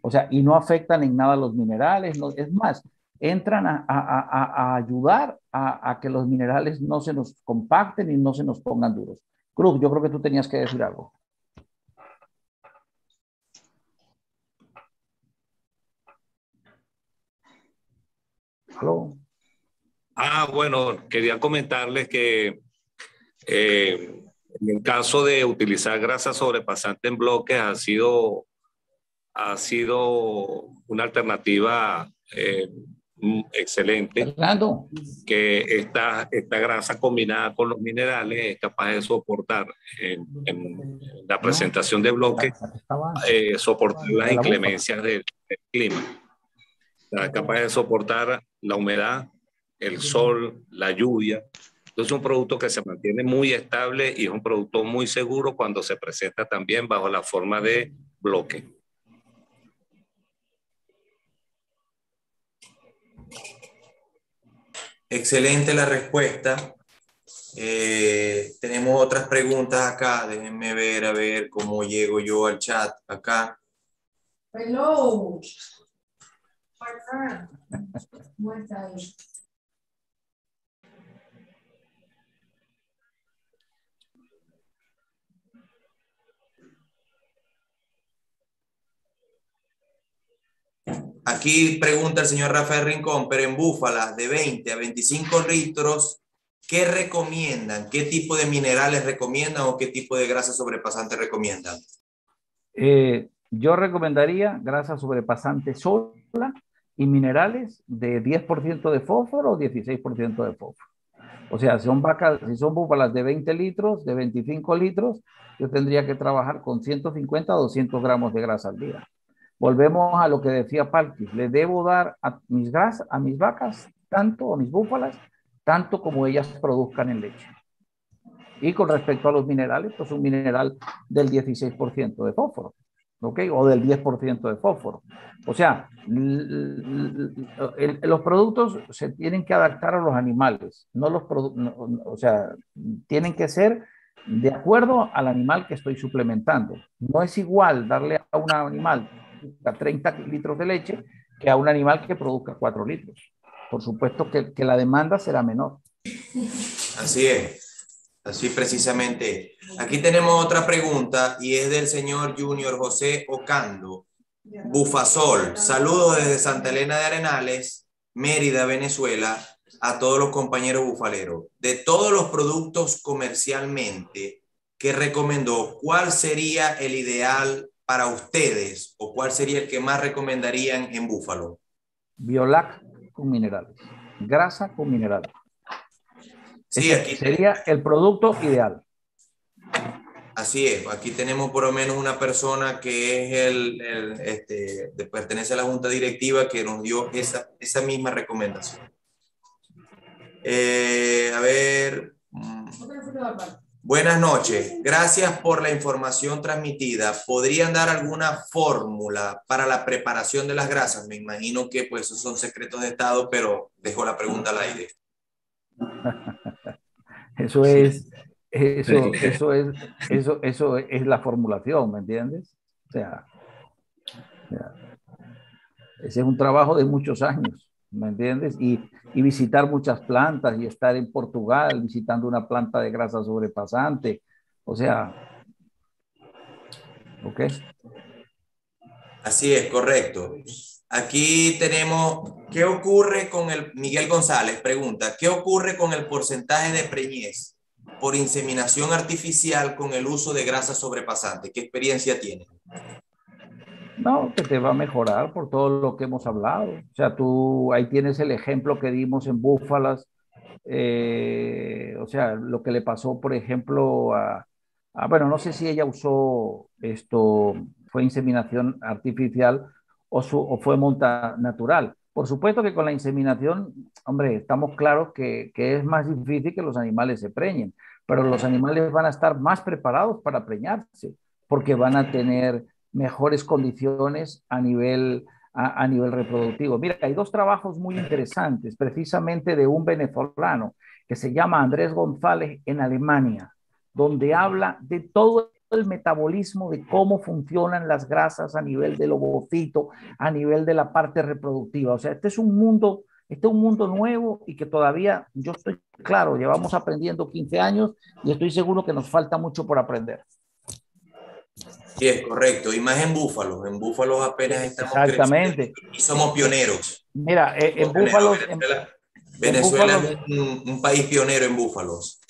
B: O sea, y no afectan en nada los minerales. es más, entran a, a, a ayudar a, que los minerales no se nos compacten y no se nos pongan duros. Cruz, yo creo que tú tenías que decir algo.
C: ¿Aló? Ah, bueno, quería comentarles que eh, en el caso de utilizar grasa sobrepasante en bloques ha sido, ha sido una alternativa eh, excelente. Que esta, esta grasa combinada con los minerales es capaz de soportar en, la presentación de bloques, eh, soportar las inclemencias del, del clima. Es capaz de soportar la humedad, el sol, la lluvia. Entonces es un producto que se mantiene muy estable y es un producto muy seguro cuando se presenta también bajo la forma de bloque.
A: Excelente la respuesta. Eh, tenemos otras preguntas acá. Déjenme ver, a ver cómo llego yo al chat acá. Hello. ¿Cómo Aquí pregunta el señor Rafael Rincón, pero en búfalas de 20 a 25 litros, ¿qué recomiendan? ¿Qué tipo de minerales recomiendan o qué tipo de grasa sobrepasante recomiendan?
B: Eh, yo recomendaría grasa sobrepasante sola y minerales de 10% de fósforo o 16% de fósforo. O sea, si son, vacas, si son búfalas de 20 litros, de 25 litros, yo tendría que trabajar con 150 a 200 gramos de grasa al día. Volvemos a lo que decía Palkis, le debo dar a mis, gras, a mis vacas tanto, a mis búfalas, tanto como ellas produzcan en leche. Y con respecto a los minerales, pues un mineral del 16% de fósforo, ¿ok? O del 10% de fósforo. O sea, los productos se tienen que adaptar a los animales, no los o sea, tienen que ser de acuerdo al animal que estoy suplementando. No es igual darle a un animal 30 litros de leche que a un animal que produzca 4 litros. por supuesto que, que la demanda será menor.
A: Así es, así precisamente. Aquí tenemos otra pregunta y es del señor Junior José Ocando. Bufasol, saludos desde Santa Elena de Arenales, Mérida, Venezuela, a todos los compañeros bufaleros. De todos los productos comercialmente que recomendó, ¿cuál sería el ideal para ustedes o cuál sería el que más recomendarían en búfalo?
B: Biolac con minerales, grasa con minerales. Sí, aquí sería el producto ideal.
A: Así es, aquí tenemos por lo menos una persona que es el, este, pertenece a la junta directiva que nos dio esa, esa misma recomendación. Eh, a ver. Buenas noches. Gracias por la información transmitida. ¿Podrían dar alguna fórmula para la preparación de las grasas? Me imagino que pues esos son secretos de Estado, pero dejo la pregunta al aire.
B: Eso es, eso, eso es, eso, eso es la formulación, ¿me entiendes? O sea, ese es un trabajo de muchos años, ¿me entiendes? Y, y visitar muchas plantas y estar en Portugal visitando una planta de grasa sobrepasante. O sea, ¿ok?
A: Así es, correcto. Aquí tenemos, ¿qué ocurre con el, Miguel González pregunta, ¿qué ocurre con el porcentaje de preñez por inseminación artificial con el uso de grasa sobrepasante? ¿Qué experiencia tiene?
B: No, que te va a mejorar por todo lo que hemos hablado. O sea, tú ahí tienes el ejemplo que dimos en Búfalas. Eh, o sea, lo que le pasó, por ejemplo, a, bueno, no sé si ella usó esto, fue inseminación artificial o, o fue monta natural. Por supuesto que con la inseminación, hombre, estamos claros que, que, es más difícil que los animales se preñen, pero los animales van a estar más preparados para preñarse, porque van a tener mejores condiciones a nivel, a, nivel reproductivo. Mira, hay dos trabajos muy interesantes, precisamente de un venezolano que se llama Andrés González en Alemania, donde habla de todo el metabolismo de cómo funcionan las grasas a nivel del ovocito, a nivel de la parte reproductiva. O sea, este es un mundo, este es un mundo nuevo y que todavía, yo estoy claro, llevamos aprendiendo 15 años y estoy seguro que nos falta mucho por aprender.
A: Sí, es correcto. Y más en Búfalos. En Búfalos apenas estamos
B: Exactamente.
A: Y somos pioneros.
B: Mira, eh, en Búfalos...
A: Venezuela, es un, país pionero en búfalos.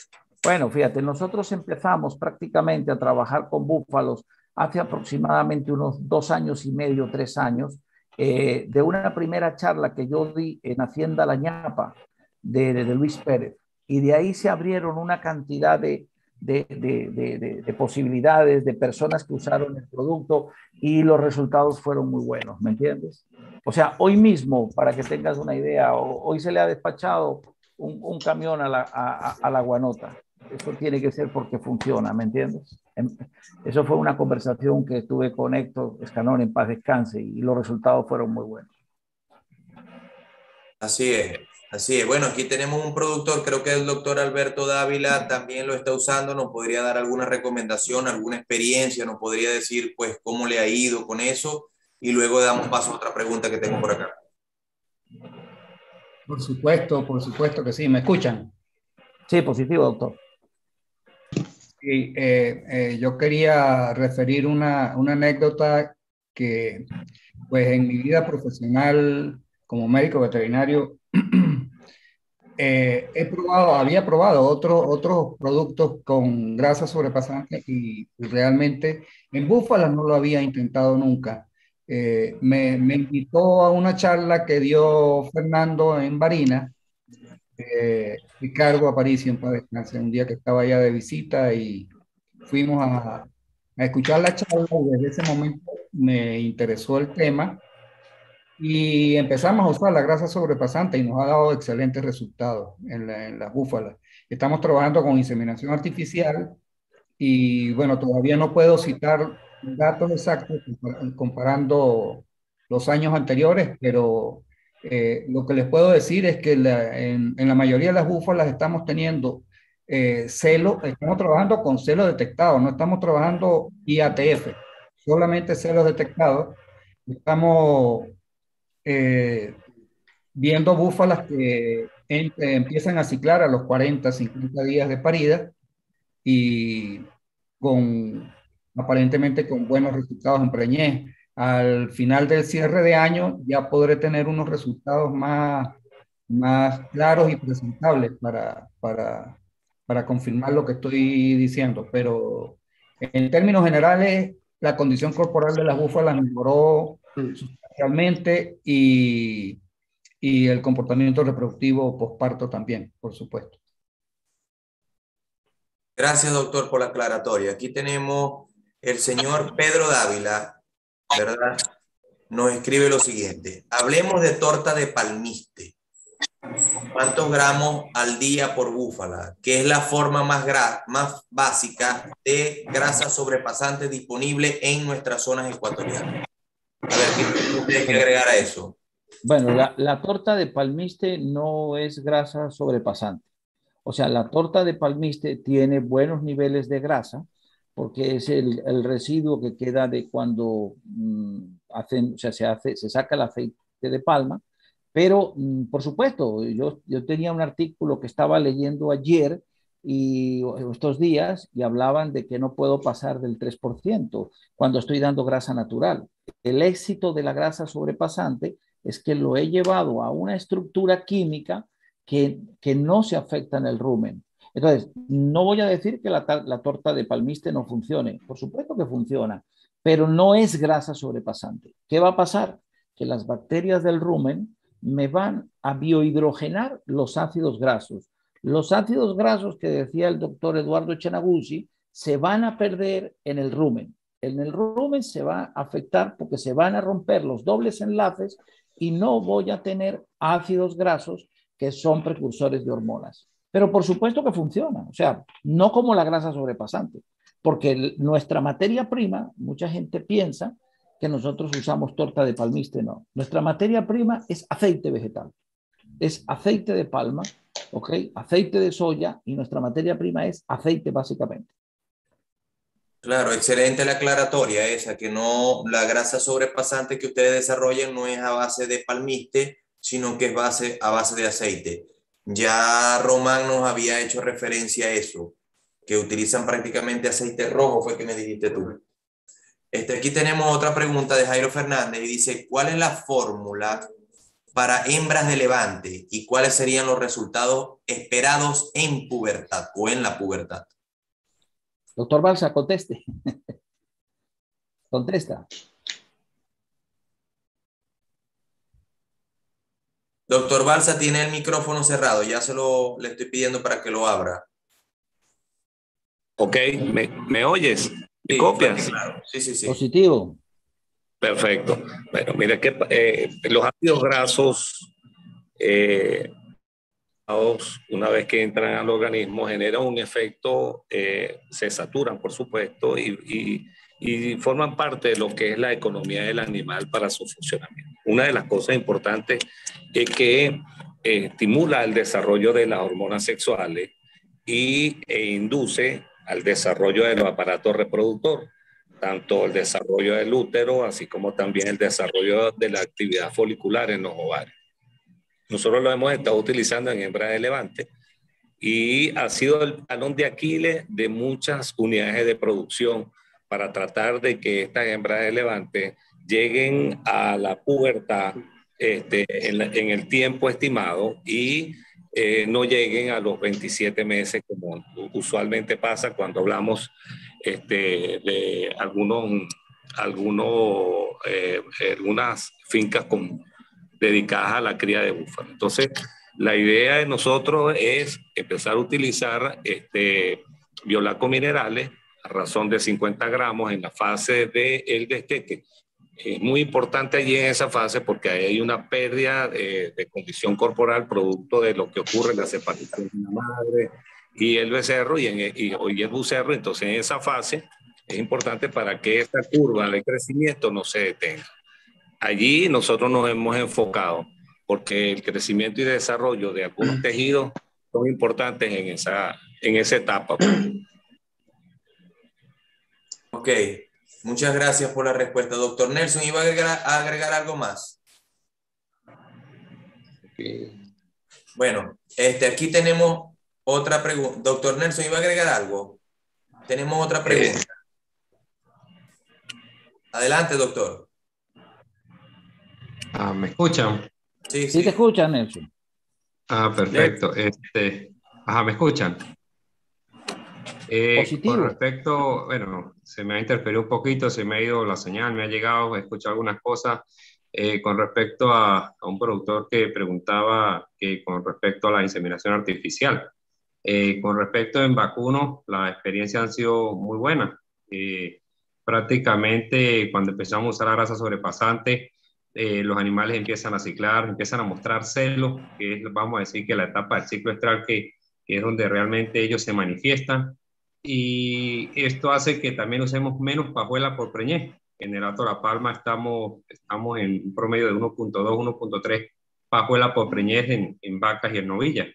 B: Bueno, fíjate, nosotros empezamos prácticamente a trabajar con búfalos hace aproximadamente unos dos años y medio, tres años, eh, de una primera charla que yo di en Hacienda La Ñapa de, de Luis Pérez. Y de ahí se abrieron una cantidad de, de, de, de, posibilidades, de personas que usaron el producto y los resultados fueron muy buenos, ¿me entiendes? O sea, hoy mismo, para que tengas una idea, hoy se le ha despachado un, camión a la, a la guanota. Eso tiene que ser porque funciona, ¿me entiendes? Em, eso fue una conversación que tuve con Héctor Escanón en paz descanse y los resultados fueron muy buenos.
A: Así es. Así es, bueno, aquí tenemos un productor, creo que el doctor Alberto Dávila también lo está usando, nos podría dar alguna recomendación, alguna experiencia, nos podría decir pues cómo le ha ido con eso y luego damos paso a otra pregunta que tengo por acá.
D: Por supuesto, por supuesto que sí, ¿me escuchan?
B: Sí, positivo, doctor.
D: Sí, eh, eh, yo quería referir una, una anécdota que pues en mi vida profesional como médico veterinario Eh, he probado, había probado otros otros productos con grasa sobrepasante y, realmente en búfalas no lo había intentado nunca. Eh, me, me, invitó a una charla que dio Fernando en Barina, eh, Ricardo Aparicio en Paz un día que estaba allá de visita y fuimos a, a escuchar la charla y desde ese momento me interesó el tema y empezamos a usar la grasa sobrepasante y nos ha dado excelentes resultados en, las búfalas. Estamos trabajando con inseminación artificial y bueno, todavía no puedo citar datos exactos comparando los años anteriores, pero eh, lo que les puedo decir es que en, la mayoría de las búfalas estamos teniendo eh, celo, estamos trabajando con celos detectados, no estamos trabajando IATF, solamente celos detectados. Estamos eh, viendo búfalas que empiezan a ciclar a los 40, 50 días de parida y con aparentemente con buenos resultados en preñez. Al final del cierre de año ya podré tener unos resultados más, más claros y presentables para, para, para confirmar lo que estoy diciendo, pero en términos generales, la condición corporal de las búfalas mejoró sustancialmente y, y el comportamiento reproductivo posparto también, por supuesto.
A: Gracias, doctor, por la aclaratoria. Aquí tenemos el señor Pedro Dávila, ¿verdad? Nos escribe lo siguiente. Hablemos de torta de palmiste. ¿Cuántos gramos al día por búfala? Que es la forma más, más básica de grasa sobrepasante disponible en nuestras zonas ecuatorianas. A ver, ¿qué tiene que agregar a eso?
B: Bueno, la, torta de palmiste no es grasa sobrepasante. O sea, la torta de palmiste tiene buenos niveles de grasa porque es el, residuo que queda de cuando mm, se, hace, se saca el aceite de palma pero, mm, por supuesto, yo, yo tenía un artículo que estaba leyendo ayer y estos días y hablaban de que no puedo pasar del 3% cuando estoy dando grasa natural. El éxito de la grasa sobrepasante es que lo he llevado a una estructura química que, que no se afecta en el rumen. Entonces, no voy a decir que la, la torta de palmiste no funcione, por supuesto que funciona, pero no es grasa sobrepasante. ¿Qué va a pasar? Que las bacterias del rumen me van a biohidrogenar los ácidos grasos. Los ácidos grasos que decía el doctor Eduardo Echenaguzzi se van a perder en el rumen. En el rumen se va a afectar porque se van a romper los dobles enlaces y no voy a tener ácidos grasos que son precursores de hormonas. Pero por supuesto que funciona, o sea, no como la grasa sobrepasante, porque nuestra materia prima, mucha gente piensa que nosotros usamos torta de palmiste, no. Nuestra materia prima es aceite vegetal. Es aceite de palma, ¿ok? Aceite de soya y nuestra materia prima es aceite básicamente.
A: Claro, excelente la aclaratoria esa, que no la grasa sobrepasante que ustedes desarrollan no es a base de palmiste, sino que es base, a base de aceite. Ya Román nos había hecho referencia a eso, que utilizan prácticamente aceite rojo, fue que me dijiste tú. Este, aquí tenemos otra pregunta de Jairo Fernández y dice, ¿cuál es la fórmula para hembras de levante y cuáles serían los resultados esperados en pubertad o en la pubertad?
B: Doctor Balsa, conteste. Contesta.
A: Doctor Balsa tiene el micrófono cerrado, ya se lo le estoy pidiendo para que lo abra.
C: Ok, ¿me, ¿me oyes? copias?
B: Sí, sí, sí. Positivo.
C: Perfecto. Bueno, mire que eh, los ácidos grasos, eh, una vez que entran al organismo, generan un efecto, eh, se saturan, por supuesto, y, y, forman parte de lo que es la economía del animal para su funcionamiento. Una de las cosas importantes es que estimula el desarrollo de las hormonas sexuales y, e induce al desarrollo de los aparatos reproductores, tanto el desarrollo del útero, así como también el desarrollo de la actividad folicular en los ovarios. Nosotros lo hemos estado utilizando en hembras de levante y ha sido el talón de Aquiles de muchas unidades de producción para tratar de que estas hembras de levante lleguen a la pubertad este, en, el tiempo estimado y eh, no lleguen a los 27 meses como usualmente pasa cuando hablamos este, de algunos, eh, algunas fincas con, dedicadas a la cría de búfalo. Entonces, la idea de nosotros es empezar a utilizar este, biolaco minerales a razón de 50 gramos en la fase del de desteque es muy importante allí en esa fase porque hay una pérdida de, condición corporal producto de lo que ocurre en la separación de la madre y el becerro y, en, el bucerro. Entonces, en esa fase es importante para que esta curva de crecimiento no se detenga. Allí nosotros nos hemos enfocado porque el crecimiento y desarrollo de algunos tejidos son importantes en esa, en esa etapa.
A: Ok, Muchas gracias por la respuesta. Doctor Nelson, ¿iba a agregar, algo más? Bueno, este, aquí tenemos otra pregunta. Doctor Nelson, ¿iba a agregar algo? Tenemos otra pregunta. Adelante, doctor.
E: Ah, ¿Me escuchan?
B: Sí, sí, te escuchan, Nelson.
E: Ah, perfecto. Este, ajá, ¿me escuchan? Eh, con respecto, bueno, se me ha interferido un poquito, se me ha ido la señal, me ha llegado, he escuchado algunas cosas. Eh, con respecto a, un productor que preguntaba que con respecto a la inseminación artificial. Eh, con respecto en vacuno, la experiencia han sido muy buena. Eh, prácticamente cuando empezamos a usar la grasa sobrepasante, los animales empiezan a ciclar, empiezan a mostrar celo, que es, vamos a decir, que la etapa del ciclo estral que, que es donde realmente ellos se manifiestan. Y esto hace que también usemos menos pajuela por preñez en el Alto La Palma estamos, estamos en un promedio de 1.2, 1.3 pajuelas por preñez en, en, vacas y en novillas.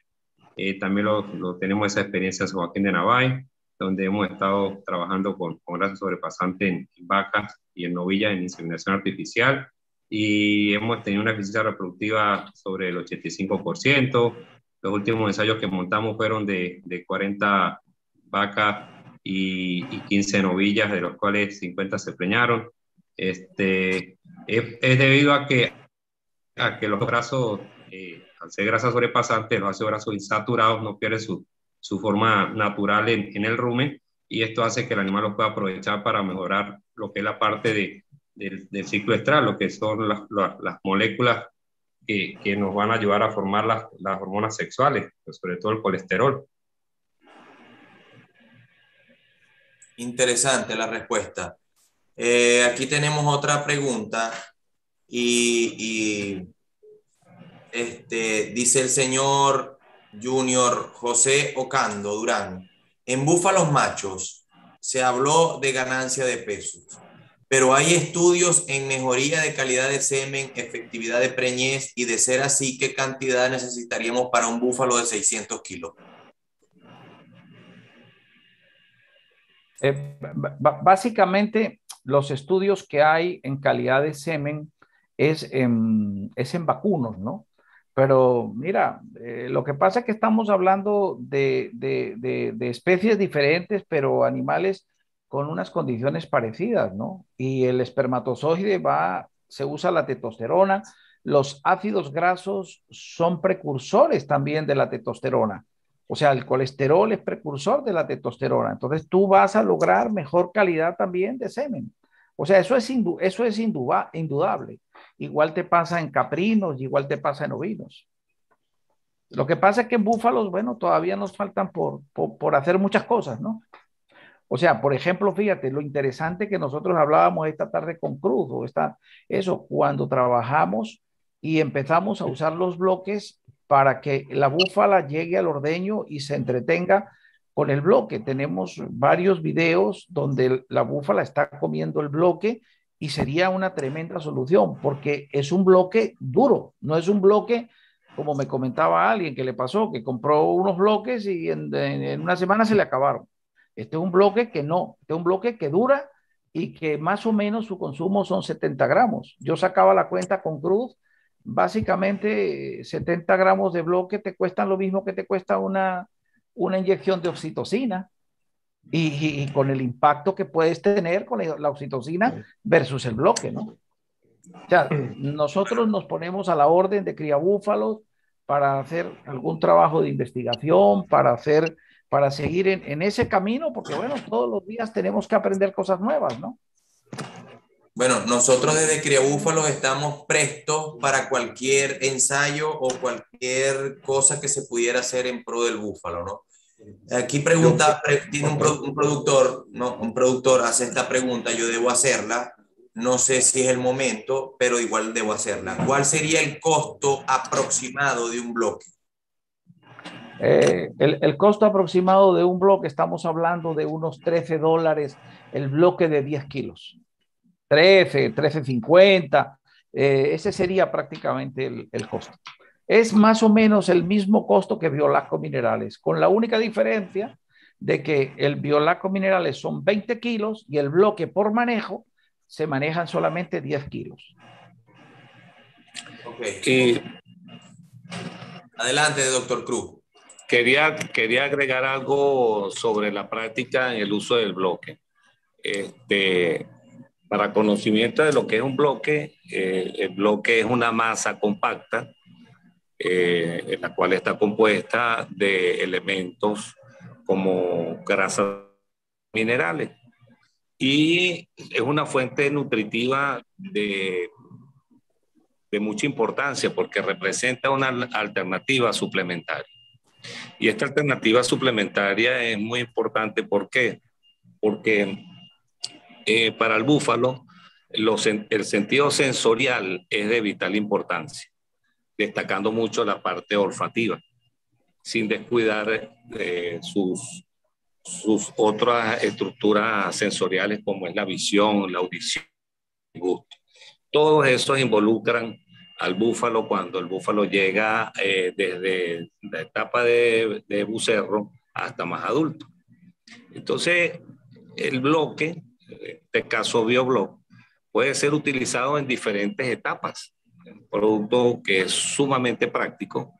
E: Eh, también lo, lo, tenemos esa experiencia en Joaquín de Navay, donde hemos estado trabajando con, con grasa sobrepasante en, vacas y en novillas en inseminación artificial y hemos tenido una eficiencia reproductiva sobre el 85%. Los últimos ensayos que montamos fueron de, de 40 vacas y, 15 novillas, de los cuales 50 se preñaron. Este, es, debido a que, a que los brazos, eh, al ser grasa sobrepasante, los ácidos grasos insaturados no pierden su, su forma natural en, en, el rumen y esto hace que el animal lo pueda aprovechar para mejorar lo que es la parte de, del, ciclo estral, lo que son las, las, moléculas que, nos van a ayudar a formar las, hormonas sexuales, pues sobre todo el colesterol.
A: Interesante la respuesta. Eh, aquí tenemos otra pregunta y, este, dice el señor Junior José Ocando Durán. En búfalos machos se habló de ganancia de peso, pero hay estudios en mejoría de calidad de semen, efectividad de preñez y de ser así, ¿qué cantidad necesitaríamos para un búfalo de 600 kilos?
B: Eh, básicamente, los estudios que hay en calidad de semen es en, es en vacunos, ¿no? Pero mira, eh, lo que pasa es que estamos hablando de, de, de, especies diferentes, pero animales con unas condiciones parecidas, ¿no? Y el espermatozoide va, se usa la testosterona. Los ácidos grasos son precursores también de la testosterona. O sea, el colesterol es precursor de la testosterona. Entonces tú vas a lograr mejor calidad también de semen. O sea, eso es, eso es indudable. Igual te pasa en caprinos, igual te pasa en ovinos. Lo que pasa es que en búfalos, bueno, todavía nos faltan por, por, hacer muchas cosas, ¿no? O sea, por ejemplo, fíjate, lo interesante que nosotros hablábamos esta tarde con Cruz, o esta, eso, cuando trabajamos y empezamos a usar los bloques para que la búfala llegue al ordeño y se entretenga con el bloque. Tenemos varios videos donde la búfala está comiendo el bloque y sería una tremenda solución porque es un bloque duro, no es un bloque como me comentaba alguien que le pasó, que compró unos bloques y en, una semana se le acabaron. Este es un bloque que no, este es un bloque que dura y que más o menos su consumo son 70 gramos. Yo sacaba la cuenta con Cruz básicamente 70 gramos de bloque te cuestan lo mismo que te cuesta una, una inyección de oxitocina. Y, con el impacto que puedes tener con la oxitocina versus el bloque, ¿no? O sea, nosotros nos ponemos a la orden de criabúfalos para hacer algún trabajo de investigación, para hacer, para seguir en, en ese camino, porque bueno, todos los días tenemos que aprender cosas nuevas, ¿no?
A: Bueno, nosotros desde Criabúfalos estamos prestos para cualquier ensayo o cualquier cosa que se pudiera hacer en pro del búfalo, ¿no? Aquí pregunta, tiene un, productor, ¿no? Un productor hace esta pregunta, yo debo hacerla, no sé si es el momento, pero igual debo hacerla. ¿Cuál sería el costo aproximado de un bloque?
B: Eh, el, costo aproximado de un bloque, estamos hablando de unos 13 dólares el bloque de 10 kilos. 13, 13.50, eh, ese sería prácticamente el, costo. Es más o menos el mismo costo que Biolaco Minerales, con la única diferencia de que el Biolaco Minerales son 20 kilos y el bloque por manejo se manejan solamente 10 kilos.
C: Y
A: Adelante, doctor Cruz.
C: Quería, quería agregar algo sobre la práctica en el uso del bloque. Este, para conocimiento de lo que es un bloque, eh, el bloque es una masa compacta eh, en la cual está compuesta de elementos como grasas minerales y es una fuente nutritiva de, de mucha importancia porque representa una alternativa suplementaria. Y esta alternativa suplementaria es muy importante, ¿por qué? Porque eh, para el búfalo el sentido sensorial es de vital importancia, destacando mucho la parte olfativa, sin descuidar eh, sus, otras estructuras sensoriales como es la visión, la audición, el gusto. Todos esos involucran al búfalo cuando el búfalo llega eh, desde la etapa de, de bucerro hasta más adulto. Entonces, el bloque, en este caso BioBlock, puede ser utilizado en diferentes etapas. Un producto que es sumamente práctico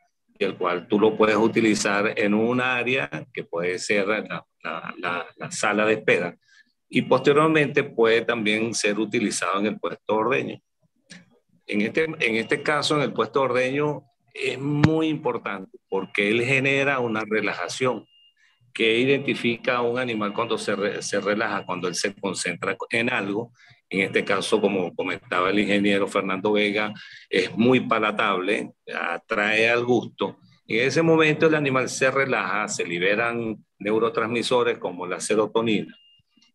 C: el cual tú lo puedes utilizar en un área que puede ser la, la, la, sala de espera y posteriormente puede también ser utilizado en el puesto de ordeño. En este, en este caso, en el puesto de ordeño, es muy importante porque él genera una relajación que identifica a un animal cuando se, se relaja, cuando él se concentra en algo. En este caso, como comentaba el ingeniero Fernando Vega, es muy palatable, atrae al gusto. En ese momento el animal se relaja, se liberan neurotransmisores como la serotonina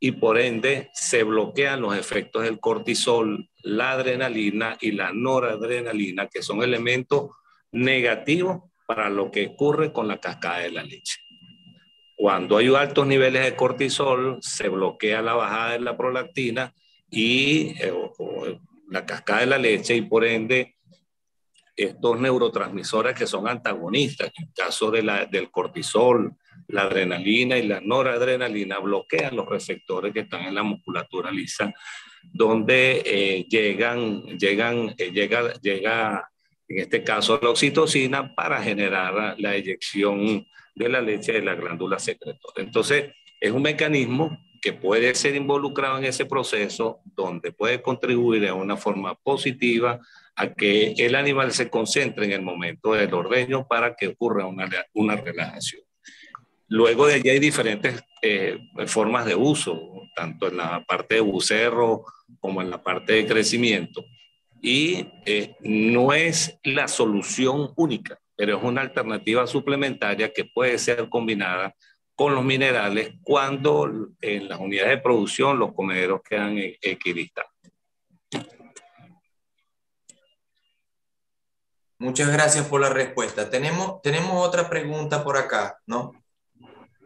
C: y por ende se bloquean los efectos del cortisol, la adrenalina y la noradrenalina, que son elementos negativos para lo que ocurre con la cascada de la leche. Cuando hay altos niveles de cortisol, se bloquea la bajada de la prolactina y eh, la cascada de la leche y por ende estos neurotransmisores que son antagonistas, en el caso del cortisol, la adrenalina y la noradrenalina bloquean los receptores que están en la musculatura lisa, donde eh, llegan, llegan, eh, llega, llega, en este caso, la oxitocina para generar la eyección de la leche de la glándula secretora. Entonces, es un mecanismo que puede ser involucrado en ese proceso, donde puede contribuir de una forma positiva a que el animal se concentre en el momento del ordeño para que ocurra una, una relajación. Luego de allí hay diferentes eh, formas de uso, tanto en la parte de bucerro como en la parte de crecimiento. Y eh, no es la solución única, pero es una alternativa suplementaria que puede ser combinada con los minerales cuando en las unidades de producción los comederos quedan e-, equidistantes.
A: Muchas gracias por la respuesta. Tenemos, tenemos otra pregunta por acá, ¿no?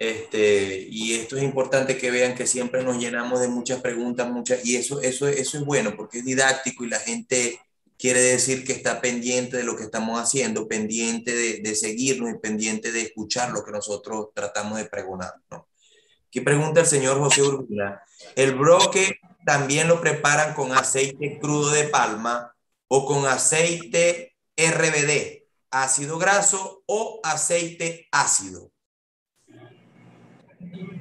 A: Este, y esto es importante que vean que siempre nos llenamos de muchas preguntas, muchas, y eso, eso, eso es bueno porque es didáctico y la gente quiere decir que está pendiente de lo que estamos haciendo, pendiente de, de seguirnos y pendiente de escuchar lo que nosotros tratamos de pregonar. ¿no? Pregunta el señor José Urbina, ¿el broque también lo preparan con aceite crudo de palma o con aceite RBD, ácido graso o aceite ácido?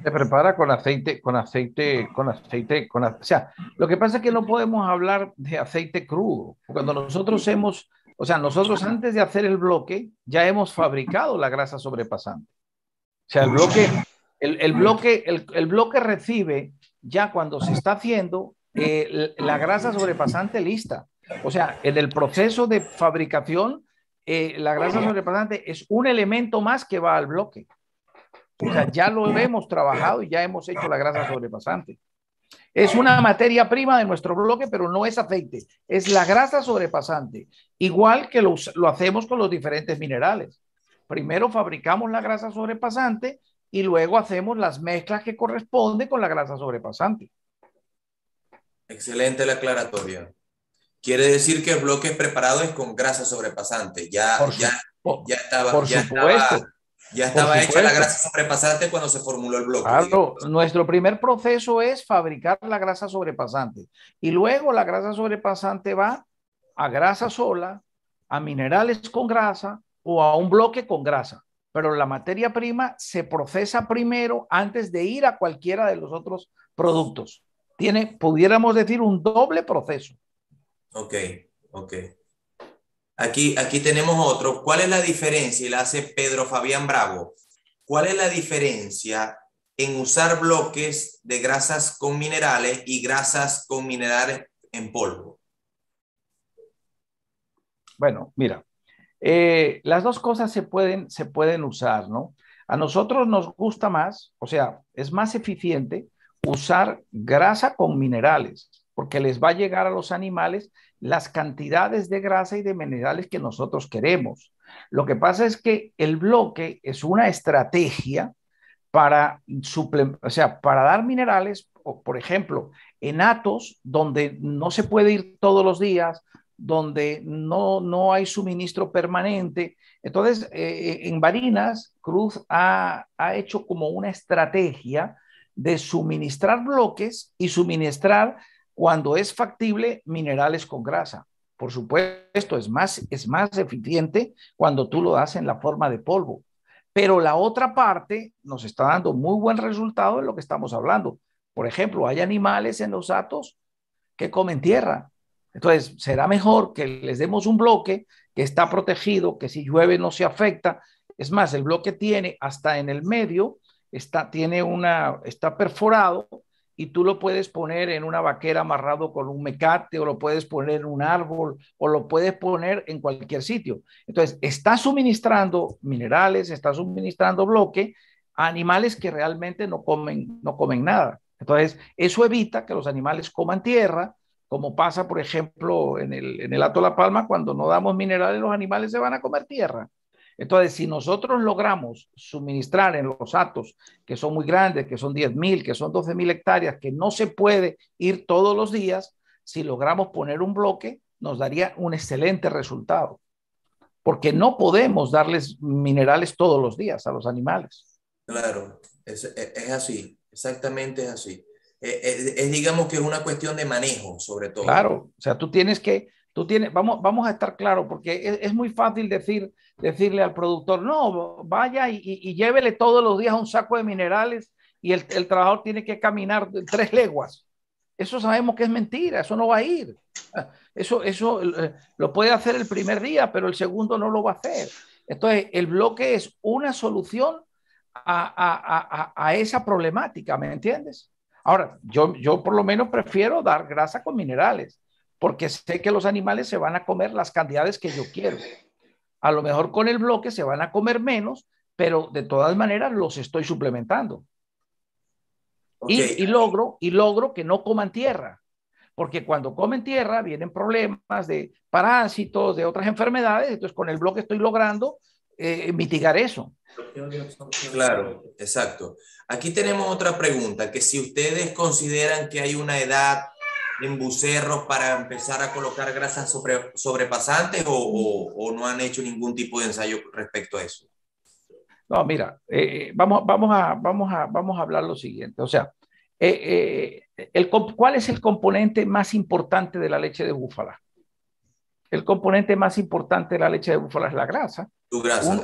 B: Se prepara con aceite, con aceite, con aceite, con o sea, lo que pasa es que no podemos hablar de aceite crudo. Cuando nosotros hemos, o sea, nosotros antes de hacer el bloque ya hemos fabricado la grasa sobrepasante. O sea, el bloque, el, el bloque, el, el, bloque recibe ya cuando se está haciendo eh, la grasa sobrepasante lista. O sea, en el proceso de fabricación, eh, la grasa sobrepasante es un elemento más que va al bloque. O sea, ya lo hemos trabajado y ya hemos hecho la grasa sobrepasante. Es una materia prima de nuestro bloque, pero no es aceite, es la grasa sobrepasante. Igual que lo, lo hacemos con los diferentes minerales. Primero fabricamos la grasa sobrepasante y luego hacemos las mezclas que corresponden con la grasa sobrepasante.
A: Excelente la aclaratoria. Quiere decir que el bloque preparado es con grasa sobrepasante. Ya,
B: Por
A: ya, ya estaba,
B: Por
A: ya
B: supuesto.
A: estaba, ya estaba hecha la grasa sobrepasante cuando se formuló el bloque.
B: Claro, nuestro primer proceso es fabricar la grasa sobrepasante y luego la grasa sobrepasante va a grasa sola, a minerales con grasa, o a un bloque con grasa, pero la materia prima se procesa primero antes de ir a cualquiera de los otros productos. Tiene, pudiéramos decir, un doble proceso.
A: Ok, ok. Aquí, aquí tenemos otro. ¿Cuál es la diferencia? Y la hace Pedro Fabián Bravo. ¿Cuál es la diferencia en usar bloques de grasas con minerales y grasas con minerales en polvo?
B: Bueno, mira, eh, las dos cosas se pueden, se pueden usar, ¿no? A nosotros nos gusta más, o sea, es más eficiente usar grasa con minerales, porque les va a llegar a los animales las cantidades de grasa y de minerales que nosotros queremos. Lo que pasa es que el bloque es una estrategia para, o sea, para dar minerales, por ejemplo, en atos donde no se puede ir todos los días, donde no, no hay suministro permanente. Entonces, eh, en Barinas, Cruz ha, ha hecho como una estrategia de suministrar bloques y suministrar cuando es factible minerales con grasa. Por supuesto, es más, es más eficiente cuando tú lo das en la forma de polvo. Pero la otra parte nos está dando muy buen resultado en lo que estamos hablando. Por ejemplo, hay animales en los atos que comen tierra entonces, será mejor que les demos un bloque que está protegido, que si llueve no se afecta. Es más, el bloque tiene hasta en el medio, está, tiene una, está perforado y tú lo puedes poner en una vaquera amarrado con un mecate o lo puedes poner en un árbol o lo puedes poner en cualquier sitio. Entonces, está suministrando minerales, está suministrando bloque a animales que realmente no comen, no comen nada. Entonces, eso evita que los animales coman tierra, como pasa, por ejemplo, en el, en el Hato La Palma, cuando no damos minerales, los animales se van a comer tierra. Entonces, si nosotros logramos suministrar en los atos, que son muy grandes, que son 10 mil, que son 12 mil hectáreas, que no se puede ir todos los días, si logramos poner un bloque, nos daría un excelente resultado. Porque no podemos darles minerales todos los días a los animales.
A: Claro, es, es así, exactamente es así. Eh, eh, es, digamos que es una cuestión de manejo, sobre todo.
B: Claro, o sea, tú tienes que, tú tienes, vamos, vamos a estar claros, porque es, muy fácil decir, decirle al productor, no, vaya y, y, llévele todos los días un saco de minerales y el, el trabajador tiene que caminar tres leguas. Eso sabemos que es mentira, eso no va a ir. Eso, eso eh, lo puede hacer el primer día, pero el segundo no lo va a hacer. Entonces, el bloque es una solución a, a, a, a esa problemática, ¿me entiendes? Ahora, yo, yo por lo menos prefiero dar grasa con minerales, porque sé que los animales se van a comer las cantidades que yo quiero. A lo mejor con el bloque se van a comer menos, pero de todas maneras los estoy suplementando. Y, logro, y logro que no coman tierra, porque cuando comen tierra vienen problemas de parásitos, de otras enfermedades, entonces con el bloque estoy logrando eh, mitigar eso.
A: Claro, exacto. Aquí tenemos otra pregunta, que si ustedes consideran que hay una edad en bucerros para empezar a colocar grasas sobre, sobrepasantes o, o, no han hecho ningún tipo de ensayo respecto a eso.
B: No, mira, eh, vamos, vamos, a, vamos, a, vamos a hablar lo siguiente. O sea, eh, el, ¿cuál es el componente más importante de la leche de búfala? el componente más importante de la leche de búfala es la grasa.
A: Tu grasa,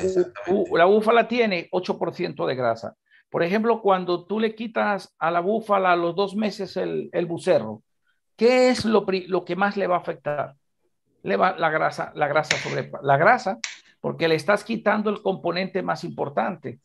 B: la búfala tiene 8% de grasa. Por ejemplo, cuando tú le quitas a la búfala a los dos meses el, el bucerro, ¿qué es lo, que más le va a afectar? Le va la grasa, la grasa sobre la grasa, porque le estás quitando el componente más importante.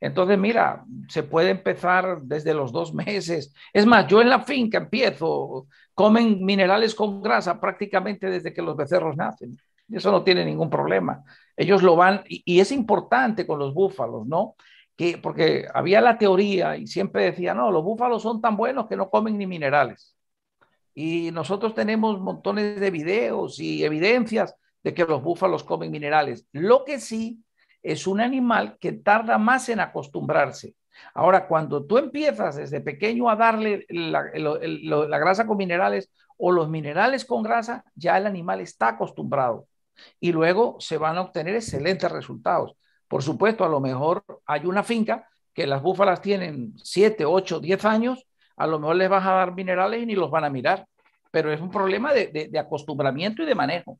B: Entonces, mira, se puede empezar desde los dos meses. Es más, yo en la finca empiezo, comen minerales con grasa prácticamente desde que los becerros nacen. Eso no tiene ningún problema. Ellos lo van, y, es importante con los búfalos, ¿no? Que, porque había la teoría y siempre decía, no, los búfalos son tan buenos que no comen ni minerales. Y nosotros tenemos montones de videos y evidencias de que los búfalos comen minerales. Lo que sí es un animal que tarda más en acostumbrarse. Ahora, cuando tú empiezas desde pequeño a darle la, grasa con minerales o los minerales con grasa, ya el animal está acostumbrado y luego se van a obtener excelentes resultados. Por supuesto, a lo mejor hay una finca que las búfalas tienen 7, 8, 10 años, a lo mejor les vas a dar minerales y ni los van a mirar, pero es un problema de, de acostumbramiento y de manejo.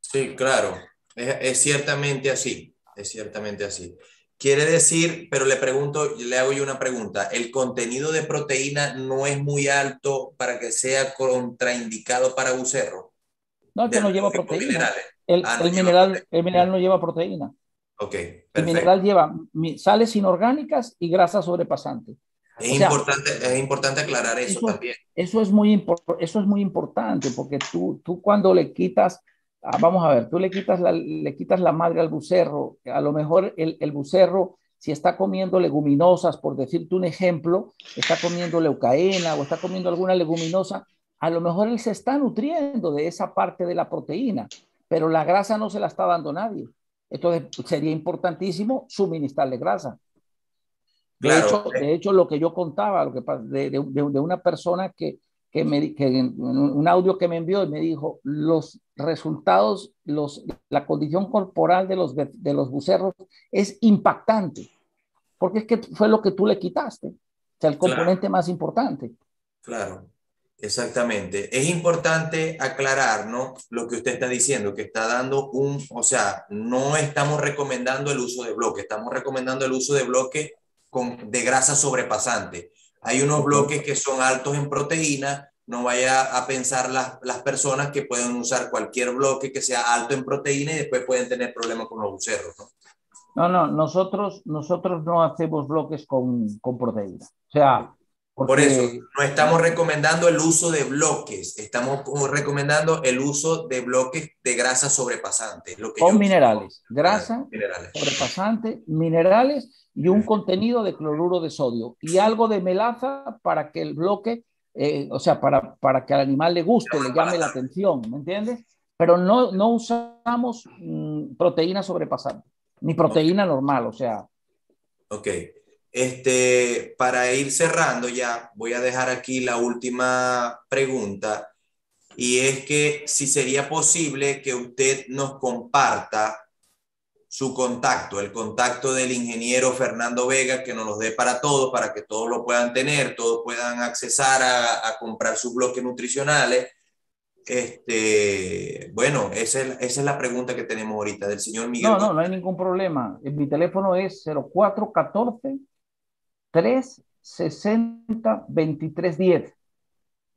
A: Sí, claro. Es, ciertamente así, es ciertamente así. Quiere decir, pero le pregunto, le hago yo una pregunta, ¿el contenido de proteína no es muy alto para que sea contraindicado para bucerro?
B: No, que no lleva proteína. El, ah, mineral, el mineral no lleva proteína.
A: Ok.
B: El mineral lleva sales inorgánicas y grasa sobrepasante.
A: Es, importante, es importante aclarar eso, también.
B: Eso es, muy eso es muy importante porque tú, tú cuando le quitas, ah, vamos a ver, tú le quitas, la, le quitas la madre al bucerro, a lo mejor el, el bucerro, si está comiendo leguminosas, por decirte un ejemplo, está comiendo leucaena o está comiendo alguna leguminosa, a lo mejor él se está nutriendo de esa parte de la proteína, pero la grasa no se la está dando nadie. Entonces sería importantísimo suministrarle grasa. De, hecho, de hecho, lo que yo contaba, lo que, de, de, de una persona que, que, me, que un audio que me envió y me dijo, los resultados, los, la condición corporal de los, de los bucerros es impactante, porque es que fue lo que tú le quitaste, o sea, el componente más importante.
A: Claro. Exactamente. Es importante aclarar, ¿no? Lo que usted está diciendo, que está dando un, o sea, no estamos recomendando el uso de bloque, estamos recomendando el uso de bloque con, de grasa sobrepasante. Hay unos bloques que son altos en proteína, no vaya a pensar las, las personas que pueden usar cualquier bloque que sea alto en proteína y después pueden tener problemas con los bucerros, ¿no?
B: No, no, nosotros, nosotros no hacemos bloques con, con proteína. O sea,
A: por eso, no estamos recomendando el uso de bloques, estamos recomendando el uso de bloques de grasa sobrepasante. Lo que
B: con minerales, grasa sobrepasante, minerales y un contenido de cloruro de sodio y algo de melaza para que el bloque, eh, o sea, para, para que al animal le guste, le llame la atención, ¿me entiendes? Pero no, no usamos mm, proteína sobrepasante, ni proteína normal, o sea.
A: Ok. Este, para ir cerrando ya, voy a dejar aquí la última pregunta y es que si sería posible que usted nos comparta su contacto, el contacto del ingeniero Fernando Vega, que nos los dé para todos, para que todos lo puedan tener, todos puedan accesar a, comprar sus bloques nutricionales. Este, bueno, esa es, esa es, la pregunta que tenemos ahorita del señor Miguel.
B: No, no, no hay ningún problema. Mi teléfono es 0414 360 2310.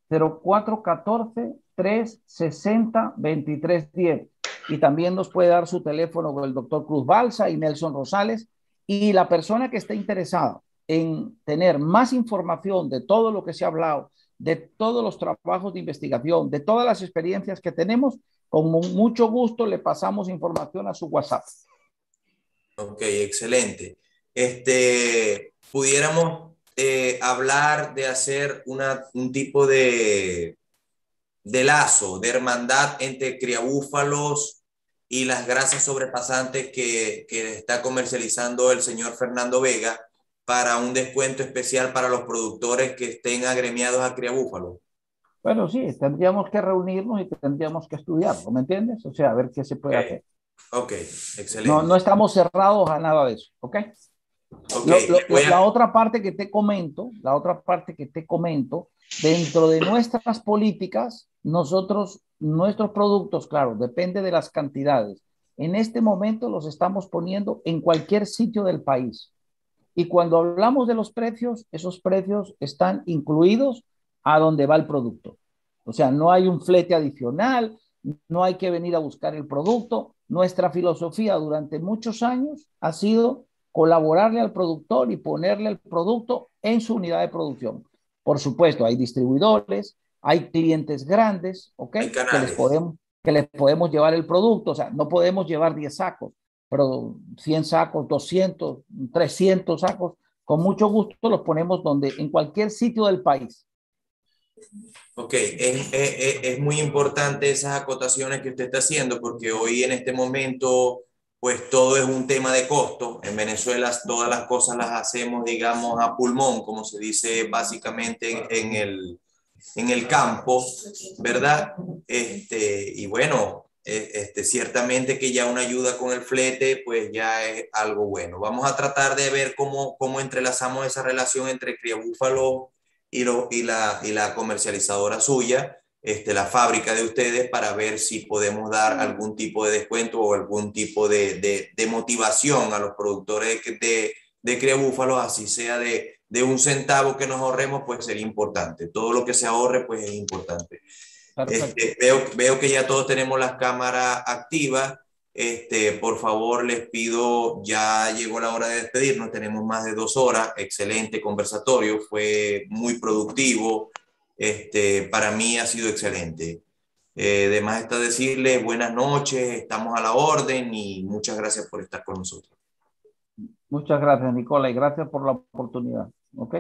B: 0414 360 2310. Y también nos puede dar su teléfono el doctor Cruz Balsa y Nelson Rosales. Y la persona que esté interesada en tener más información de todo lo que se ha hablado, de todos los trabajos de investigación, de todas las experiencias que tenemos, con mucho gusto le pasamos información a su WhatsApp.
A: Ok, excelente. Este, pudiéramos eh, hablar de hacer una, un tipo de, de lazo, de hermandad entre criabúfalos y las grasas sobrepasantes que, que está comercializando el señor Fernando Vega para un descuento especial para los productores que estén agremiados a criabúfalos.
B: Bueno, sí, tendríamos que reunirnos y tendríamos que estudiarlo, ¿me entiendes? O sea, a ver qué se puede hacer.
A: Ok, excelente.
B: No, no estamos cerrados a nada de eso, ¿ok? la otra parte que te comento, la otra parte que te comento, dentro de nuestras políticas, nosotros, nuestros productos, claro, depende de las cantidades. En este momento los estamos poniendo en cualquier sitio del país. Y cuando hablamos de los precios, esos precios están incluidos a donde va el producto. O sea, no hay un flete adicional, no hay que venir a buscar el producto. Nuestra filosofía durante muchos años ha sido colaborarle al productor y ponerle el producto en su unidad de producción. Por supuesto, hay distribuidores, hay clientes grandes, ¿ok? Que les, podemos, que les podemos llevar el producto, o sea, no podemos llevar 10 sacos, pero 100 sacos, 200, 300 sacos, con mucho gusto los ponemos donde, en cualquier sitio del país.
A: Ok, es, es, es, muy importante esas acotaciones que usted está haciendo porque hoy en este momento pues todo es un tema de costo. En Venezuela todas las cosas las hacemos, digamos, a pulmón, como se dice básicamente en, el, en el campo, ¿verdad? Este, y bueno, e, este, ciertamente que ya una ayuda con el flete, pues ya es algo bueno. Vamos a tratar de ver cómo, cómo entrelazamos esa relación entre Cría Búfalo y, lo, y, la, y la comercializadora suya este, la fábrica de ustedes para ver si podemos dar algún tipo de descuento o algún tipo de, de, de motivación a los productores de, de cría búfalos, así sea de, de un centavo que nos ahorremos, pues sería importante. Todo lo que se ahorre, pues es importante. Este, veo, veo que ya todos tenemos las cámaras activas. Este, por favor, les pido, ya llegó la hora de despedirnos, tenemos más de dos horas, excelente conversatorio, fue muy productivo, este, para mí ha sido excelente. Eh, además está decirles buenas noches, estamos a la orden y muchas gracias por estar con nosotros.
B: Muchas gracias, Nicola, y gracias por la oportunidad. ¿Ok?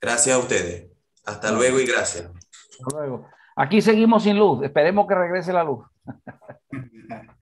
A: Gracias a ustedes. Hasta luego y gracias.
B: Hasta luego. Aquí seguimos sin luz. Esperemos que regrese la luz.